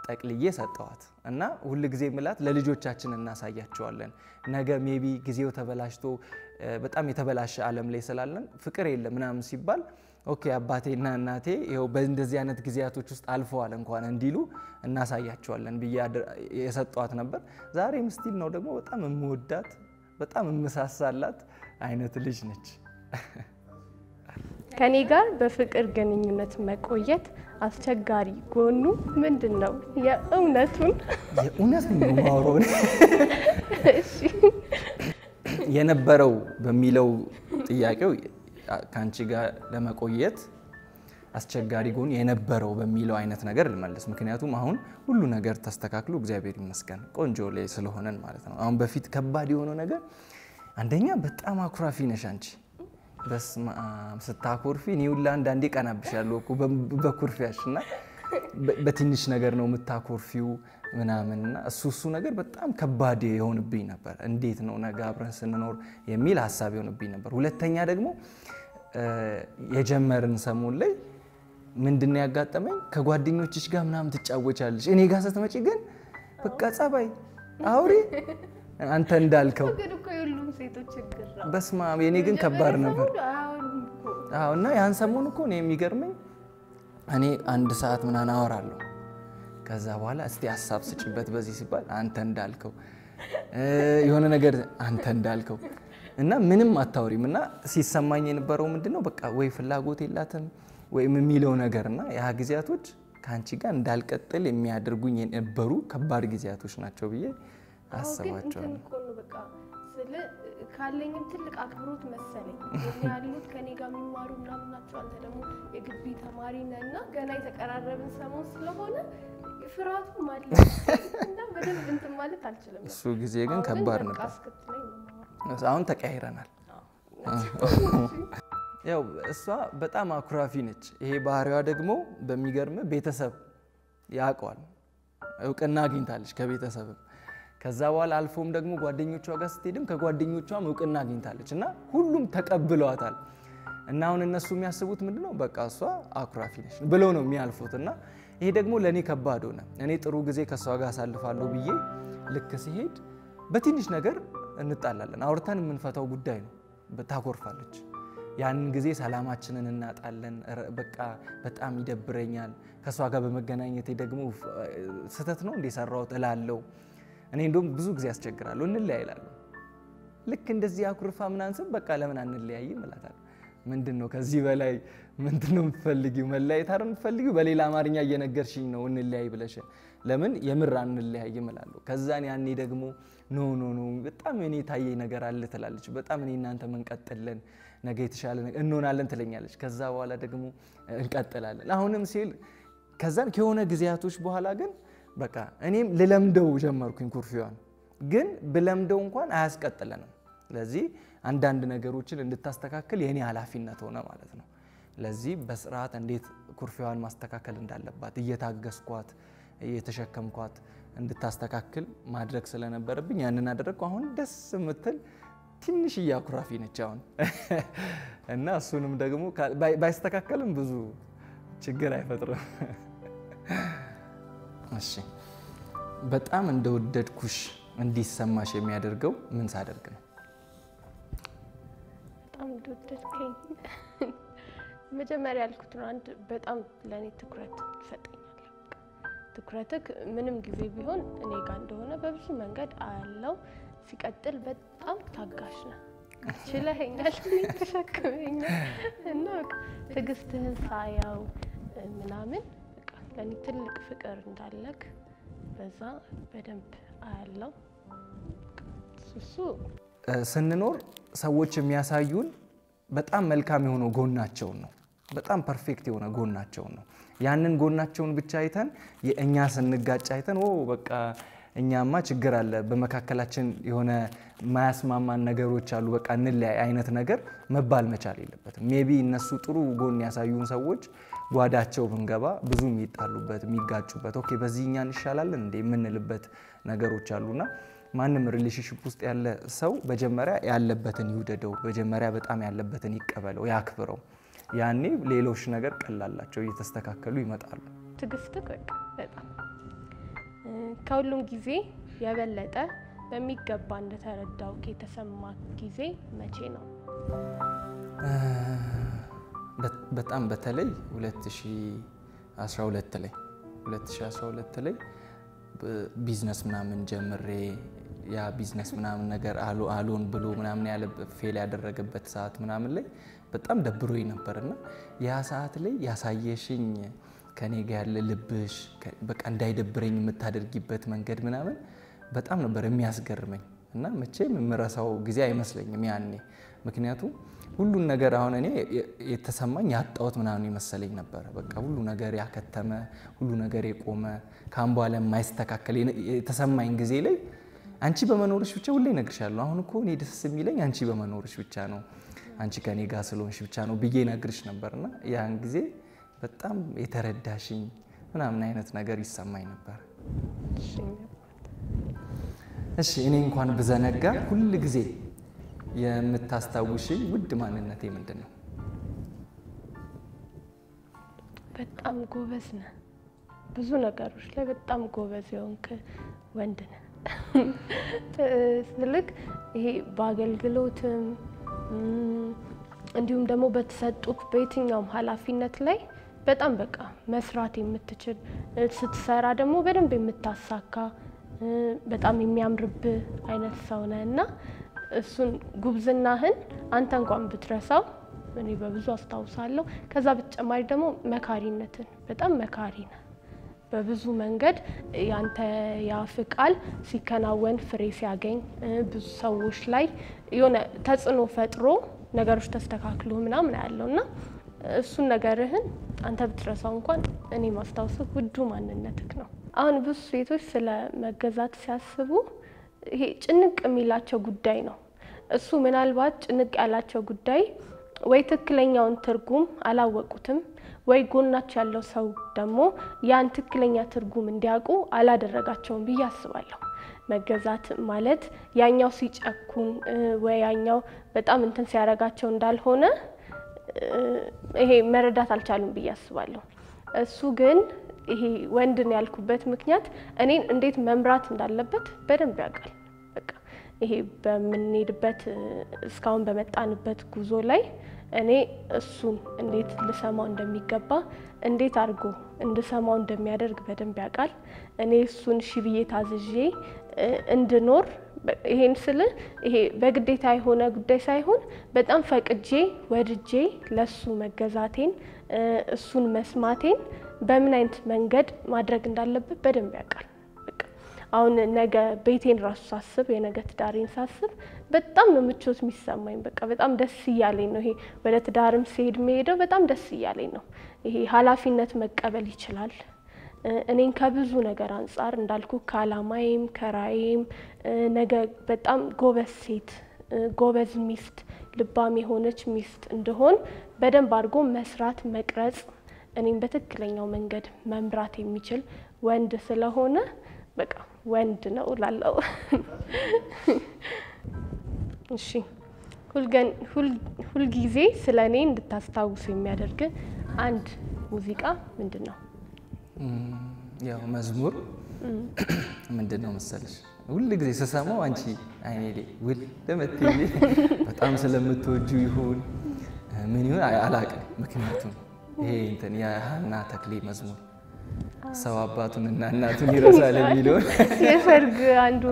ጠቅልዬ ሰጠኋት እና ሁል ጊዜ ምላት ለልጆቻችን እናሳያቸዋለን። ነገ maybe ጊዜው ተበላሽቶ በጣም የተበላሸ ዓለም ላይ ስላለን ፍቅር የለም ምናምን ሲባል okay አባቴና እናቴ ይኸው በእንደዚህ አይነት ጊዜያቶች ውስጥ አልፈዋል እንኳን እንዲሉ እናሳያቸዋለን ብዬ የሰጠኋት ነበር። ዛሬም still ነው ደግሞ በጣም የምወዳት በጣም የምሳሳላት አይነት ልጅ ነች። ከኔ ጋር በፍቅር ግንኙነት መቆየት አስቸጋሪ ጎኑ ምንድን ነው? የእውነቱን የእውነት ነው ማውሮን የነበረው በሚለው ጥያቄው ከአንቺ ጋር ለመቆየት አስቸጋሪ ጎን የነበረው በሚለው አይነት ነገር ልመልስ። ምክንያቱም አሁን ሁሉ ነገር ተስተካክሎ እግዚአብሔር ይመስገን ቆንጆ ላይ ስለሆነን ማለት ነው። አሁን በፊት ከባድ የሆነው ነገር አንደኛ በጣም አኩራፊ ነሽ አንቺ። በስመ አብ ስታኮርፊ እኔ ሁላ አንዳንዴ ቀናብሻለሁ በኩርፊያሽ እና በትንሽ ነገር ነው የምታኮርፊው ምናምን እና እሱ እሱ ነገር በጣም ከባድ የሆንብኝ ነበር። እንዴት ነው ነገ አብረን ስንኖር የሚል ሀሳብ የሆንብኝ ነበር። ሁለተኛ ደግሞ የጀመርን ሰሞን ላይ ምንድን ነው ያጋጠመኝ? ከጓደኞችሽ ጋር ምናምን ትጫወቻለሽ፣ እኔ ጋር ስትመጪ ግን በቃ ጸባይ አውሪ አንተ እንዳልከው በስመ አብ። የኔ ግን ከባድ ነበር። አዎ እና ያን ሰሞን እኮ እኔ የሚገርመኝ እኔ አንድ ሰዓት ምናምን አወራለሁ ከዛ በኋላ እስቲ ሀሳብ ስጭበት በዚህ ሲባል አንተ እንዳልከው የሆነ ነገር አንተ እንዳልከው እና ምንም አታወሪም። እና ሲሰማኝ የነበረው ምንድን ነው በቃ ወይ ፍላጎት የላትም ወይም የሚለው ነገር እና ያ ጊዜያቶች ከአንቺ ጋር እንዳልቀጥል የሚያደርጉኝ የነበሩ ከባድ ጊዜያቶች ናቸው ብዬ አስባቸዋለሁ። ካለኝም ትልቅ አክብሮት መሰለኝ ያሉት ከኔ ጋር የሚማሩ ምናምን ናቸው። አንተ ደግሞ የግቢ ተማሪ ነህ እና ገና የተቀራረብን ሰሞን ስለሆነ ፍርሃቱ አለ እና በደንብ እንትን ማለት አልችልም። እሱ ጊዜ ግን ከባድ ነበር። አሁን ተቀያይረናል። ያው እሷ በጣም አኩራፊ ነች። ይሄ ባህሪዋ ደግሞ በሚገርም ቤተሰብ ያውቀዋል። እውቅና አግኝታለች ከቤተሰብም ከዛ በኋላ አልፎም ደግሞ ጓደኞቿ ጋር ስትሄድም ከጓደኞቿም እውቅና አግኝታለች እና ሁሉም ተቀብለዋታል። እና አሁን እነሱ የሚያስቡት ምንድን ነው በቃ እሷ አኩራፊ ነች ብለው ነው የሚያልፉት። እና ይሄ ደግሞ ለእኔ ከባድ ሆነ። እኔ ጥሩ ጊዜ ከእሷ ጋር አሳልፋለሁ ብዬ ልክ ሲሄድ በትንሽ ነገር እንጣላለን። አውርተን የምንፈታው ጉዳይ ነው። ታኮርፋለች። ያንን ጊዜ ሰላማችንን እናጣለን። በቃ በጣም ይደብረኛል። ከእሷ ጋር በመገናኘቴ ደግሞ ስህተት ነው እንደ ሰራሁት እላለሁ። እኔ እንደውም ብዙ ጊዜ ያስቸግራለሁ። እንለያይ እላለሁ። ልክ እንደዚህ አኩርፋ ምናምን ስል በቃ ለምን አንለያይም እላታለሁ። ምንድን ነው ከዚህ በላይ ምንድን ነው የምትፈልጊው? መለያየት አይደል የምትፈልጊው? በሌላ አማርኛ እየነገርሽኝ ነው እንለያይ ብለሽ ለምን የምር አንለያይም እላለሁ። ከዛን ያኔ ደግሞ no no no በጣም እኔ የታየኝ ነገር አለ ትላለች። በጣም እኔ እና አንተ መቀጠል አለብን ነገ የተሻለ ነገር እንሆናለን ትለኛለች። ከዛ በኋላ ደግሞ እንቀጥላለን አሁንም ሲል ከዛን ከሆነ ጊዜያቶች በኋላ ግን በቃ እኔም ልለምደው ጀመርኩኝ ኩርፊዋን። ግን ብለምደው እንኳን አያስቀጥለንም። ስለዚህ አንዳንድ ነገሮችን እንድታስተካክል የእኔ ኃላፊነት ሆነ ማለት ነው። ለዚህ በስርዓት እንዴት ኩርፊዋን ማስተካከል እንዳለባት እየታገስኳት የተሸከምኳት እንድታስተካክል ማድረግ ስለነበረብኝ ያንን አደረግኩ። አሁን ደስ የምትል ትንሽዬ አኩራፊ ነች አሁን እና እሱንም ደግሞ ባይስተካከልም ብዙ ችግር አይፈጥርም። እሺ በጣም እንደወደድኩሽ እንዲሰማሽ የሚያደርገው ምን ሳደርግ ነው? እንደወደድከኝ መጀመሪያ ያልኩት ነው። አንድ በጣም ለእኔ ትኩረት ትሰጠኛለህ። ትኩረትህ ምንም ጊዜ ቢሆን እኔ ጋር እንደሆነ በብዙ መንገድ አያለው። ሲቀጥል በጣም ታጋሽ ነህ። ችለኸኛል፣ ተሸክመኛል እና ትዕግስትህን ሳያው ምናምን ለእኔ ትልቅ ፍቅር እንዳለህ በዛ በደንብ አያለሁ። እሱ ስንኖር ሰዎች የሚያሳዩን በጣም መልካም የሆነው ጎናቸውን ነው። በጣም perfect የሆነ ጎናቸውን ነው። ያንን ጎናቸውን ብቻ አይተን የእኛ ስንጋጭ አይተን ኦ በቃ እኛማ ችግር አለ በመካከላችን የሆነ ማያስማማን ነገሮች አሉ፣ በቃ እንለያይ አይነት ነገር መባል መቻል የለበትም። maybe እነሱ ጥሩ ጎን ያሳዩን ሰዎች ጓዳቸው ብንገባ ብዙ የሚጣሉበት የሚጋጩበት፣ okay በዚህ እኛ እንሻላለን እንዴ የምንልበት ነገሮች አሉና ማንም relationship ውስጥ ያለ ሰው መጀመሪያ ያለበትን ይውደደው፣ መጀመሪያ በጣም ያለበትን ይቀበለው፣ ያክብረው። ያኔ ሌሎች ነገር ቀላላቸው እየተስተካከሉ ይመጣሉ። ትዕግስትህ በቃ በጣም ከሁሉም ጊዜ የበለጠ በሚገባ እንደተረዳው የተሰማ ጊዜ መቼ ነው? በጣም በተለይ 2012 ላይ 2012 ላይ ቢዝነስ ምናምን ጀምሬ ያ ቢዝነስ ምናምን ነገር አሉ አሉን ብሎ ምናምን ያለ ፌል ያደረገበት ሰዓት ምናምን ላይ በጣም ደብሮኝ ነበር እና ያ ሰዓት ላይ ያሳየሽኝ ከኔ ጋ ያለ ልብሽ በቃ እንዳይደብረኝ የምታደርጊበት መንገድ ምናምን በጣም ነበር የሚያስገርመኝ እና መቼም የምረሳው ጊዜ አይመስለኝም ያኔ። ምክንያቱም ሁሉን ነገር አሁን እኔ የተሰማኝ ያጣሁት ምናምን የመሰለኝ ነበረ። በቃ ሁሉ ነገር ያከተመ፣ ሁሉ ነገር የቆመ ከአሁን በኋላ የተሰማኝ ጊዜ ላይ አንቺ በመኖርሽ ብቻ ሁሌ እነግርሻለሁ። አሁን እኮ እኔ ደስ የሚለኝ አንቺ በመኖርሽ ብቻ ነው፣ አንቺ ከኔ ጋር ስለሆንሽ ብቻ ነው ብዬ ነግርሽ ነበርና ያን ጊዜ በጣም የተረዳሽኝ ምናምን አይነት ነገር ይሰማኝ ነበር። እሺ እኔ እንኳን ብዘነጋ ሁል ጊዜ የምታስታውሽኝ ውድ ማንነቴ ምንድን ነው? በጣም ጎበዝ ነህ። ብዙ ነገሮች ላይ በጣም ጎበዝ የሆንክ ወንድ ነህ። ስልክ ይሄ በአገልግሎትም እንዲሁም ደግሞ በተሰጡት በየትኛውም ኃላፊነት ላይ በጣም በቃ መስራት የምትችል ስትሰራ ደግሞ በደንብ የምታሳካ በጣም የሚያምርብህ አይነት ሰው ነህ እና እሱን ጉብዝናህን አንተ እንኳን ብትረሳው እኔ በብዙ አስታውሳለሁ። ከዛ በተጨማሪ ደግሞ መካሪነትን በጣም መካሪ ነህ። በብዙ መንገድ ያንተ የአፍ ቃል ሲከናወን ፍሬ ሲያገኝ ብዙ ሰዎች ላይ የሆነ ተጽዕኖ ፈጥሮ ነገሮች ተስተካክሎ ምናምን ያለው እና እሱን ነገርህን አንተ ብትረሳው እንኳን እኔ ማስታወስህ ውዱ ማንነትህ ነው። አሁን ብዙ ሴቶች ስለ መገዛት ሲያስቡ ይሄ ጭንቅ የሚላቸው ጉዳይ ነው። እሱ ምናልባት ጭንቅ ያላቸው ጉዳይ ወይ ትክክለኛውን ትርጉም አላወቁትም ወይ ጎናቸው ያለው ሰው ደግሞ ያን ትክክለኛ ትርጉም እንዲያውቁ አላደረጋቸውም ብዬ አስባለሁ። መገዛት ማለት ያኛው ሲጨኩን ወይ ያኛው በጣም እንትን ሲያደርጋቸው እንዳልሆነ ይሄ መረዳት አልቻሉም ብዬ አስባለሁ። እሱ ግን ይሄ ወንድን ያልኩበት ምክንያት እኔን እንዴት መምራት እንዳለበት በደንብ ያውቃል። በቃ ይሄ በምንሄድበት እስካሁን በመጣንበት ጉዞ ላይ እኔ እሱን እንዴት ልሰማው እንደሚገባ እንዴት አድርጎ እንድሰማው እንደሚያደርግ በደንብ ያውቃል። እኔ እሱን ሺ ብዬ ታዝዤ እንድኖር ይሄን ስል ይሄ በግዴታ የሆነ ጉዳይ ሳይሆን በጣም ፈቅጄ ወድጄ ለሱ መገዛቴን እሱን መስማቴን በምን አይነት መንገድ ማድረግ እንዳለበት በደንብ ያውቃል። አሁን ነገ ቤቴን ራሱ ሳስብ የነገ ትዳሬን ሳስብ በጣም ነው ምቾት የሚሰማኝ። በቃ በጣም ደስ እያለኝ ነው። ይሄ ወደ ትዳርም ሲሄድ መሄደው በጣም ደስ እያለኝ ነው። ይሄ ኃላፊነት መቀበል ይችላል። እኔን ከብዙ ነገር አንጻር እንዳልኩ ከአላማዬም ከራዬም ነገ በጣም ጎበዝ ሴት፣ ጎበዝ ሚስት፣ ልባም የሆነች ሚስት እንደሆን በደንብ አድርጎ መስራት መቅረጽ እኔም በትክክለኛው መንገድ መምራት የሚችል ወንድ ስለሆነ በቃ ወንድ ነው ላለው እሺ ሁልጊዜ ስለ እኔ እንድታስታውሱ የሚያደርግ አንድ ሙዚቃ ምንድን ነው? ያው መዝሙር ምንድን ነው መሰለሽ ሁል ጊዜ ስሰማው አንቺ አይኔ ውል ለምትይ በጣም ስለምትወጁ ይሁን ምን ይሁን አላውቅም። ምክንያቱም ይሄ እንትን የሀና ተክሌ መዝሙር ሰው አባቱን እና እናቱን ይረሳል የሚለውን የሰርግ አንዱ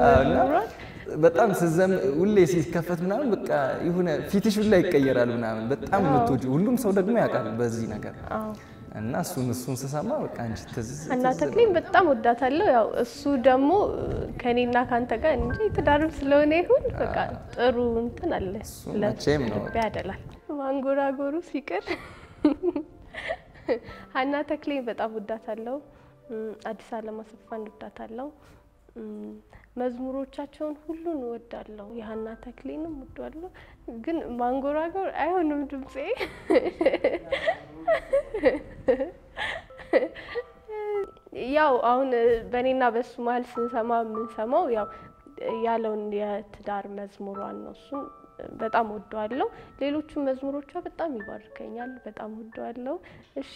በጣም ስዘም ሁሌ ሲከፈት ምናምን በቃ የሆነ ፊትሽ ሁላ ይቀየራል ምናምን በጣም የምትወጁ ሁሉም ሰው ደግሞ ያውቃል በዚህ ነገር። እና እሱን እሱን ስሰማ በቃ አንቺ ትዝ እና ተክሌም በጣም ወዳታለሁ። ያው እሱ ደግሞ ከኔና ከአንተ ጋር እንጂ ትዳርም ስለሆነ ይሁን በቃ ጥሩ እንትን አለ መቼም ነው ያደላል። ማንጎራጎሩ ሲቅር ሀና ተክሌን በጣም ወዳታለሁ። አዲስ አለም አሰፋን ወዳታለሁ። መዝሙሮቻቸውን ሁሉን እወዳለሁ። የሀና ተክሌንም እወዳለሁ። ግን ማንጎራጎር አይሆንም ድምፄ ያው አሁን በእኔና በሱ መሀል ስንሰማ የምንሰማው ያው ያለውን የትዳር መዝሙሯን ነው። እሱን በጣም ወደዋለሁ። ሌሎቹም መዝሙሮቿ በጣም ይባርከኛል። በጣም ወደዋለሁ። እሺ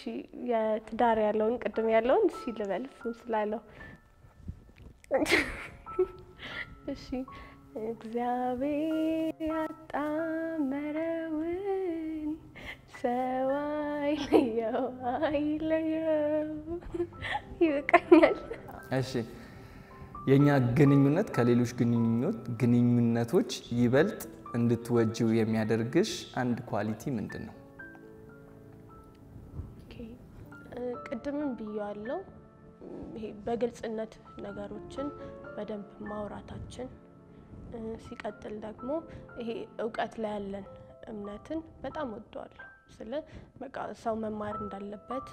የትዳር ያለውን ቅድም ያለውን እሺ ልበል እሱን ስላለው እሺ እግዚአብሔር ያጣመረውን ሰው አይለየው አይለየው። ይበቃኛል። እሺ የእኛ ግንኙነት ከሌሎች ግንኙነቶች ይበልጥ እንድትወጂው የሚያደርግሽ አንድ ኳሊቲ ምንድን ነው? ቅድምም ብያዋለሁ። ይሄ በግልጽነት ነገሮችን በደንብ ማውራታችን፣ ሲቀጥል ደግሞ ይሄ እውቀት ላይ ያለን እምነትን በጣም ወደዋለሁ። ስለ በቃ ሰው መማር እንዳለበት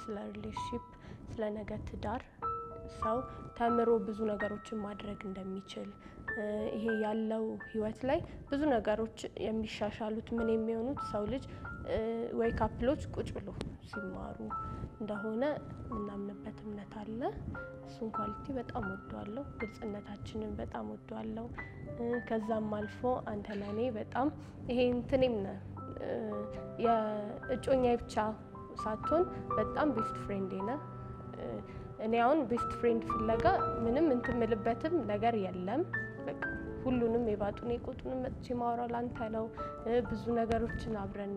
ስለ relationship፣ ስለ ነገ ትዳር ሰው ተምሮ ብዙ ነገሮችን ማድረግ እንደሚችል ይሄ ያለው ህይወት ላይ ብዙ ነገሮች የሚሻሻሉት ምን የሚሆኑት ሰው ልጅ ወይ couple ኦች ቁጭ ብሎ ሲማሩ እንደሆነ የምናምንበት እምነት አለ። እሱን quality በጣም ወደዋለሁ። ግልጽነታችንን በጣም ወደዋለሁ። ከዛም አልፎ አንተ ለእኔ በጣም ይሄ እንትኔም ነ የእጮኛ ብቻ ሳትሆን በጣም best friend ኤ ነህ። እኔ አሁን best friend ፍለጋ ምንም እንትን ምልበትም ነገር የለም። ሁሉንም የባጡን የቁጡንም መጥቼ ማውራው ላንተ ነው። ብዙ ነገሮችን አብረን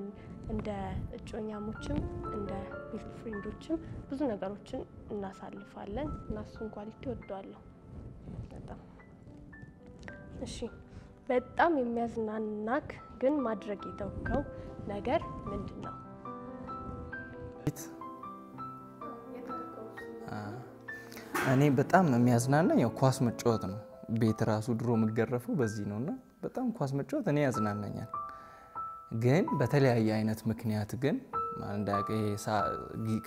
እንደ እጮኛሞችም እንደ best friend ኦችም ብዙ ነገሮችን እናሳልፋለን እና እሱን quality ወደዋለሁ በጣም። እሺ በጣም የሚያዝናናክ ግን ማድረግ የተውከው ነገር ምንድን ነው? እኔ በጣም የሚያዝናናኝ ኳስ መጫወት ነው። ቤት ራሱ ድሮ የምገረፈው በዚህ ነው እና በጣም ኳስ መጫወት እኔ ያዝናናኛል። ግን በተለያየ አይነት ምክንያት ግን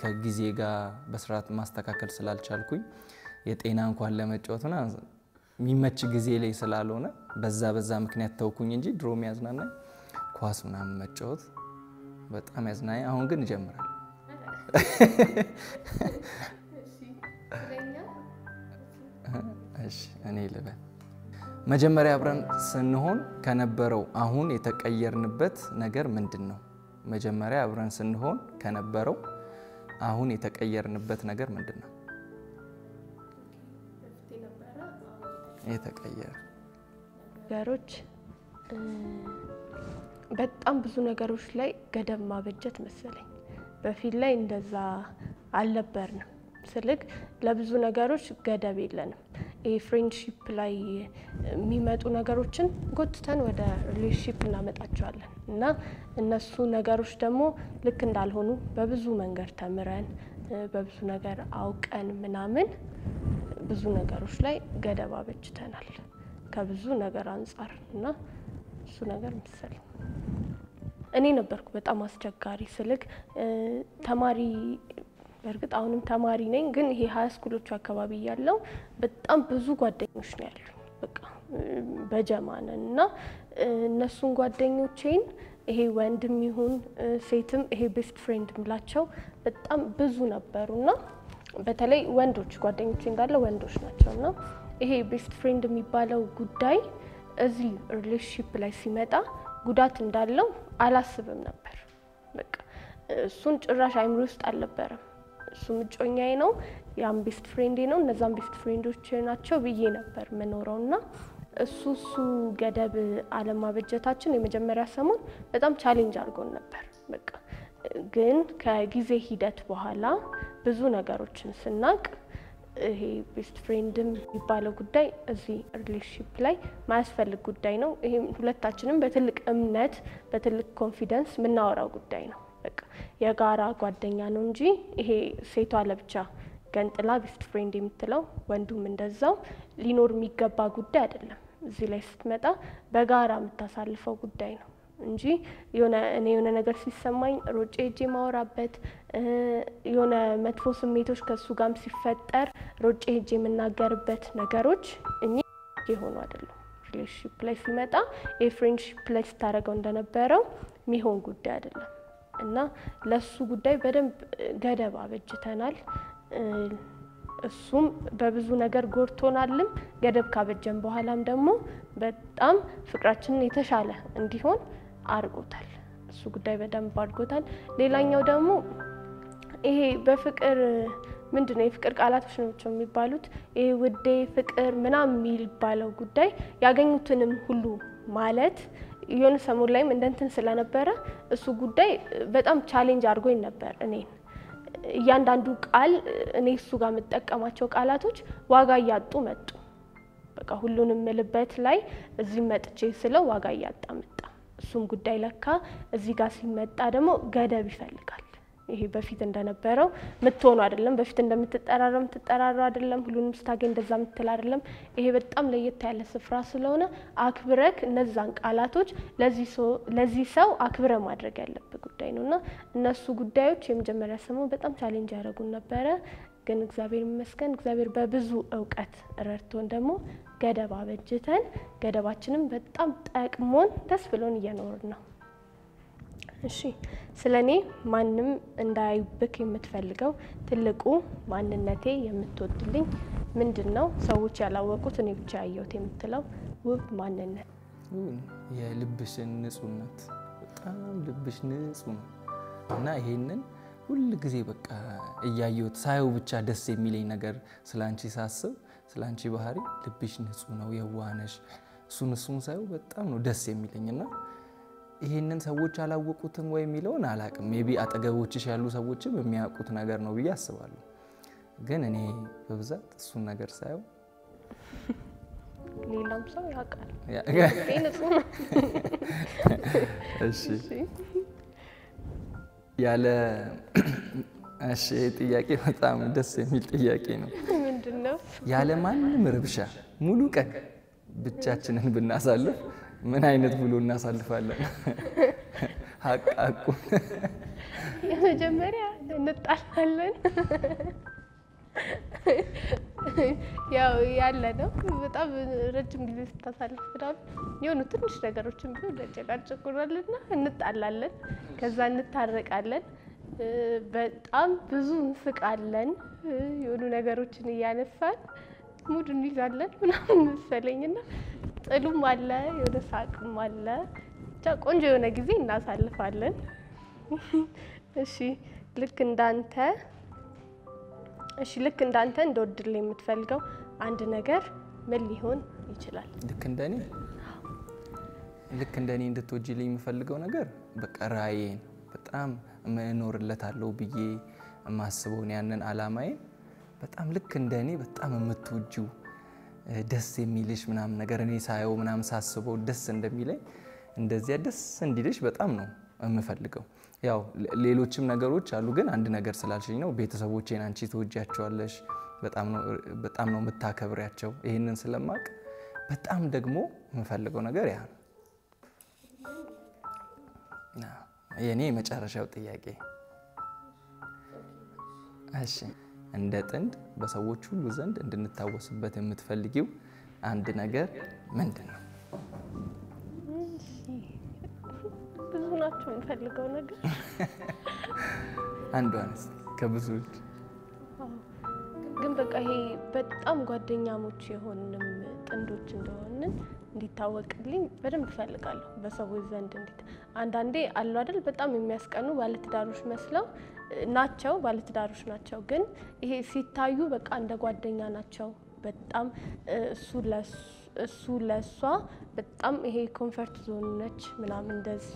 ከጊዜ ጋር በስርዓት ማስተካከል ስላልቻልኩኝ የጤና እንኳን ለመጫወት ና የሚመች ጊዜ ላይ ስላልሆነ በዛ በዛ ምክንያት ተውኩኝ እንጂ ድሮ የሚያዝናናኝ ኳስ ምናምን መጫወት በጣም ያዝናናኝ። አሁን ግን እጀምራል እሺ እኔ ልበል። መጀመሪያ አብረን ስንሆን ከነበረው አሁን የተቀየርንበት ነገር ምንድን ነው? መጀመሪያ አብረን ስንሆን ከነበረው አሁን የተቀየርንበት ነገር ምንድን ነው? የተቀየረ ነገሮች በጣም ብዙ ነገሮች ላይ ገደብ ማበጀት መሰለኝ። በፊት ላይ እንደዛ አልነበርንም። ስልክ ለብዙ ነገሮች ገደብ የለንም። ይህ friendship ላይ የሚመጡ ነገሮችን ጎትተን ወደ relationship እናመጣቸዋለን። እና እነሱ ነገሮች ደግሞ ልክ እንዳልሆኑ በብዙ መንገድ ተምረን በብዙ ነገር አውቀን ምናምን ብዙ ነገሮች ላይ ገደብ አበጅተናል ከብዙ ነገር አንጻር እና እሱ ነገር መሰለኝ እኔ ነበርኩ በጣም አስቸጋሪ ስልክ። ተማሪ በእርግጥ አሁንም ተማሪ ነኝ፣ ግን ይሄ high school ኦቹ አካባቢ ያለው በጣም ብዙ ጓደኞች ነው ያሉ በቃ በጀማ ነን እና እነሱን ጓደኞቼን ይሄ ወንድም ይሁን ሴትም ይሄ best friend ምላቸው በጣም ብዙ ነበሩ እና በተለይ ወንዶች ጓደኞች እንዳለ ወንዶች ናቸው እና ይሄ best friend የሚባለው ጉዳይ እዚህ relationship ላይ ሲመጣ ጉዳት እንዳለው አላስብም ነበር። በቃ እሱን ጭራሽ አይምሮ ውስጥ አልነበረም። እሱ እጮኛዬ ነው፣ ያም best friend ኤ ነው፣ እነዛም best friend ኦች ናቸው ብዬ ነበር ምኖረው እና እሱ እሱ ገደብ አለማበጀታችን የመጀመሪያ ሰሞን በጣም challenge አድርጎን ነበር። በቃ ግን ከጊዜ ሂደት በኋላ ብዙ ነገሮችን ስናቅ ይሄ best friend ም የሚባለው ጉዳይ እዚህ relationship ላይ ማያስፈልግ ጉዳይ ነው። ይሄም ሁለታችንም በትልቅ እምነት በትልቅ confidence የምናወራው ጉዳይ ነው። የጋራ ጓደኛ ነው እንጂ ይሄ ሴቷ ለብቻ ገንጥላ best friend የምትለው ወንዱም እንደዛው ሊኖር የሚገባ ጉዳይ አይደለም። እዚህ ላይ ስትመጣ በጋራ የምታሳልፈው ጉዳይ ነው እንጂ የሆነ እኔ የሆነ ነገር ሲሰማኝ ሮጬ ሄጄ ማወራበት የሆነ መጥፎ ስሜቶች ከእሱ ጋርም ሲፈጠር ሮጬ ሄጄ የምናገርበት ነገሮች እኚህ የሆኑ አይደለም። relationship ላይ ሲመጣ የ friendship ላይ ስታደርገው እንደነበረው የሚሆን ጉዳይ አይደለም እና ለሱ ጉዳይ በደንብ ገደብ አበጅተናል። እሱም በብዙ ነገር ጎድቶናልም። ገደብ ካበጀን በኋላም ደግሞ በጣም ፍቅራችንን የተሻለ እንዲሆን አድርጎታል። እሱ ጉዳይ በደንብ አድርጎታል። ሌላኛው ደግሞ ይሄ በፍቅር ምንድን ነው የፍቅር ቃላቶች ናቸው የሚባሉት። ይሄ ውዴ፣ ፍቅር ምናምን የሚባለው ጉዳይ ያገኙትንም ሁሉ ማለት የሆነ ሰሞን ላይም እንደንትን ስለነበረ እሱ ጉዳይ በጣም challenge አድርጎኝ ነበር እኔን እያንዳንዱ ቃል እኔ እሱ ጋር የምጠቀማቸው ቃላቶች ዋጋ እያጡ መጡ። በቃ ሁሉንም ምልበት ላይ እዚህ መጥቼ ስለው ዋጋ እያጣ መጣ። እሱም ጉዳይ ለካ እዚህ ጋር ሲመጣ ደግሞ ገደብ ይፈልጋል። ይሄ በፊት እንደነበረው ምትሆኑ አይደለም። በፊት እንደምትጠራራ ምትጠራራ አይደለም። ሁሉንም ስታገኝ እንደዛ ምትል አይደለም። ይሄ በጣም ለየት ያለ ስፍራ ስለሆነ አክብረክ እነዛን ቃላቶች ለዚህ ሰው አክብረ ማድረግ ያለብህ ጉዳይ ነው እና እነሱ ጉዳዮች የመጀመሪያ ሰሞን በጣም challenge ያደረጉን ነበረ። ግን እግዚአብሔር ይመስገን እግዚአብሔር በብዙ እውቀት ረድቶን ደግሞ ገደብ አበጅተን ገደባችንም በጣም ጠቅሞን ደስ ብሎን እየኖርን ነው። እሺ ስለ እኔ ማንም እንዳያዩብክ የምትፈልገው ትልቁ ማንነቴ የምትወድልኝ ምንድን ነው? ሰዎች ያላወቁት እኔ ብቻ ያየሁት የምትለው ውብ ማንነት። የልብሽን ንጹህነት በጣም ልብሽ ንጹህ ነው። እና ይሄንን ሁል ጊዜ በቃ እያየሁት ሳየው ብቻ ደስ የሚለኝ ነገር ስለ አንቺ ሳስብ ስለ አንቺ ባህሪ ልብሽ ንጹህ ነው፣ የዋነሽ እሱን እሱን ሳየው በጣም ነው ደስ የሚለኝ። እና ይሄንን ሰዎች አላወቁትም ወይ የሚለውን አላቅም። maybe አጠገቦችሽ ያሉ ሰዎችም የሚያውቁት ነገር ነው ብዬ አስባለሁ። ግን እኔ በብዛት እሱን ነገር ሳየው ሌላም ሰው ያውቃል። እሺ ያለ እሺ ጥያቄ በጣም ደስ የሚል ጥያቄ ነው። ምንድን ነው? ያለ ማንም ረብሻ ሙሉ ቀን ብቻችንን ብናሳልፍ ምን አይነት ብሎ እናሳልፋለን? ሀቅ የመጀመሪያ እንጣላለን። ያው ያለ ነው። በጣም ረጅም ጊዜ ስታሳልፍ ምናምን የሆኑ ትንሽ ነገሮችን ቢሆን ያጨቃጭቁናልና እንጣላለን። ከዛ እንታረቃለን። በጣም ብዙ እንስቃለን። የሆኑ ነገሮችን እያነሳን ሙድ እንይዛለን ምናምን መሰለኝና ጥሉም አለ የሆነ ሳቅም አለ። ብቻ ቆንጆ የሆነ ጊዜ እናሳልፋለን። እሺ ልክ እንዳንተ እሺ ልክ እንዳንተ እንደወድልህ የምትፈልገው አንድ ነገር ምን ሊሆን ይችላል? ልክ እንደኔ ልክ እንደኔ እንድትወጂልኝ የምፈልገው ነገር በቃ ራዕዬን በጣም እኖርለታለሁ ብዬ የማስበውን ያንን አላማዬን በጣም ልክ እንደኔ በጣም የምትወጂው ደስ የሚልሽ ምናምን ነገር እኔ ሳየው ምናምን ሳስበው ደስ እንደሚለኝ እንደዚያ ደስ እንዲልሽ በጣም ነው የምፈልገው። ያው ሌሎችም ነገሮች አሉ፣ ግን አንድ ነገር ስላልሽኝ ነው። ቤተሰቦቼን አንቺ ትወጃቸዋለሽ፣ በጣም ነው የምታከብሪያቸው። ይህንን ስለማቅ በጣም ደግሞ የምፈልገው ነገር ያ ነው። የእኔ የመጨረሻው ጥያቄ እሺ እንደ ጥንድ በሰዎች ሁሉ ዘንድ እንድንታወስበት የምትፈልጊው አንድ ነገር ምንድን ነው? ብዙ ናቸው የምፈልገው ነገር አንዷንስ ከብዙዎች ግን በቃ ይሄ በጣም ጓደኛሞች የሆንን ጥንዶች እንደሆንን እንዲታወቅልኝ በደንብ እፈልጋለሁ። በሰዎች ዘንድ እንዲት አንዳንዴ አሉ አይደል በጣም የሚያስቀኑ ባለትዳሮች መስለው ናቸው፣ ባለትዳሮች ናቸው። ግን ይሄ ሲታዩ በቃ እንደ ጓደኛ ናቸው። በጣም እሱ ለእሷ በጣም ይሄ comfort zone ነች ምናምን እንደሱ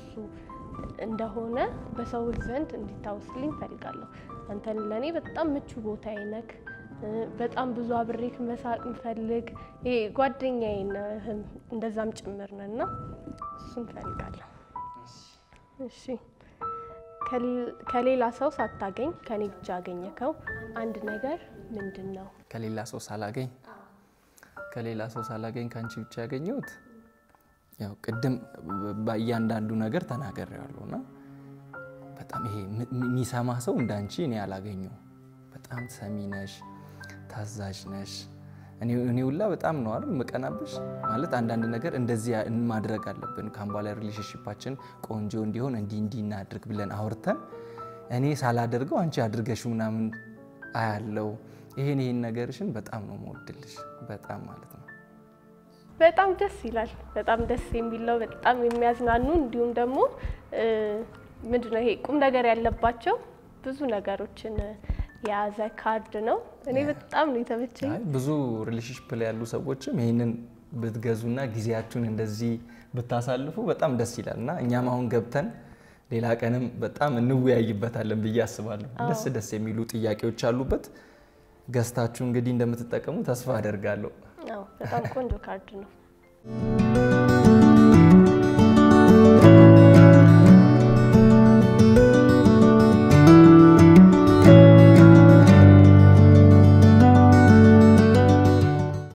እንደሆነ በሰዎች ዘንድ እንዲታወቅልኝ እፈልጋለሁ። አንተን ለእኔ በጣም ምቹ ቦታ ነክ በጣም ብዙ አብሬክ መሳቅ ምፈልግ ይሄ ጓደኛዬ ነህ፣ እንደዛም ጭምር ነን እና እሱን እፈልጋለሁ። እሺ ከሌላ ሰው ሳታገኝ ከኔ ብቻ ያገኘከው አንድ ነገር ምንድን ነው? ከሌላ ሰው ሳላገኝ ከሌላ ሰው ሳላገኝ ከአንቺ ብቻ ያገኘሁት ያው ቅድም በእያንዳንዱ ነገር ተናግሬዋለሁ እና በጣም ይሄ የሚሰማ ሰው እንዳንቺ እኔ አላገኘው። በጣም ሰሚ ነሽ፣ ታዛዥ ነሽ። እኔ ሁላ በጣም ነው አይደል ምቀናብሽ። ማለት አንዳንድ ነገር እንደዚህ ማድረግ አለብን ካሁን በኋላ ሪሌሽንሽፓችን ቆንጆ እንዲሆን እንዲህ እንዲህ እናድርግ ብለን አውርተን እኔ ሳላደርገው አንቺ አድርገሽ ምናምን አያለው። ይሄን ይሄን ነገርሽን በጣም ነው መወድልሽ፣ በጣም ማለት ነው። በጣም ደስ ይላል። በጣም ደስ የሚለው በጣም የሚያዝናኑ እንዲሁም ደግሞ ምንድነው ይሄ ቁም ነገር ያለባቸው ብዙ ነገሮችን የያዘ ካርድ ነው። እኔ በጣም ነው የተመቸኝ። ብዙ relationship ላይ ያሉ ሰዎችም ይህንን ብትገዙና ጊዜያችሁን እንደዚህ ብታሳልፉ በጣም ደስ ይላል እና እኛም አሁን ገብተን ሌላ ቀንም በጣም እንወያይበታለን ብዬ አስባለሁ። ደስ ደስ የሚሉ ጥያቄዎች አሉበት። ገዝታችሁ እንግዲህ እንደምትጠቀሙ ተስፋ አደርጋለሁ። በጣም ቆንጆ ካርድ ነው።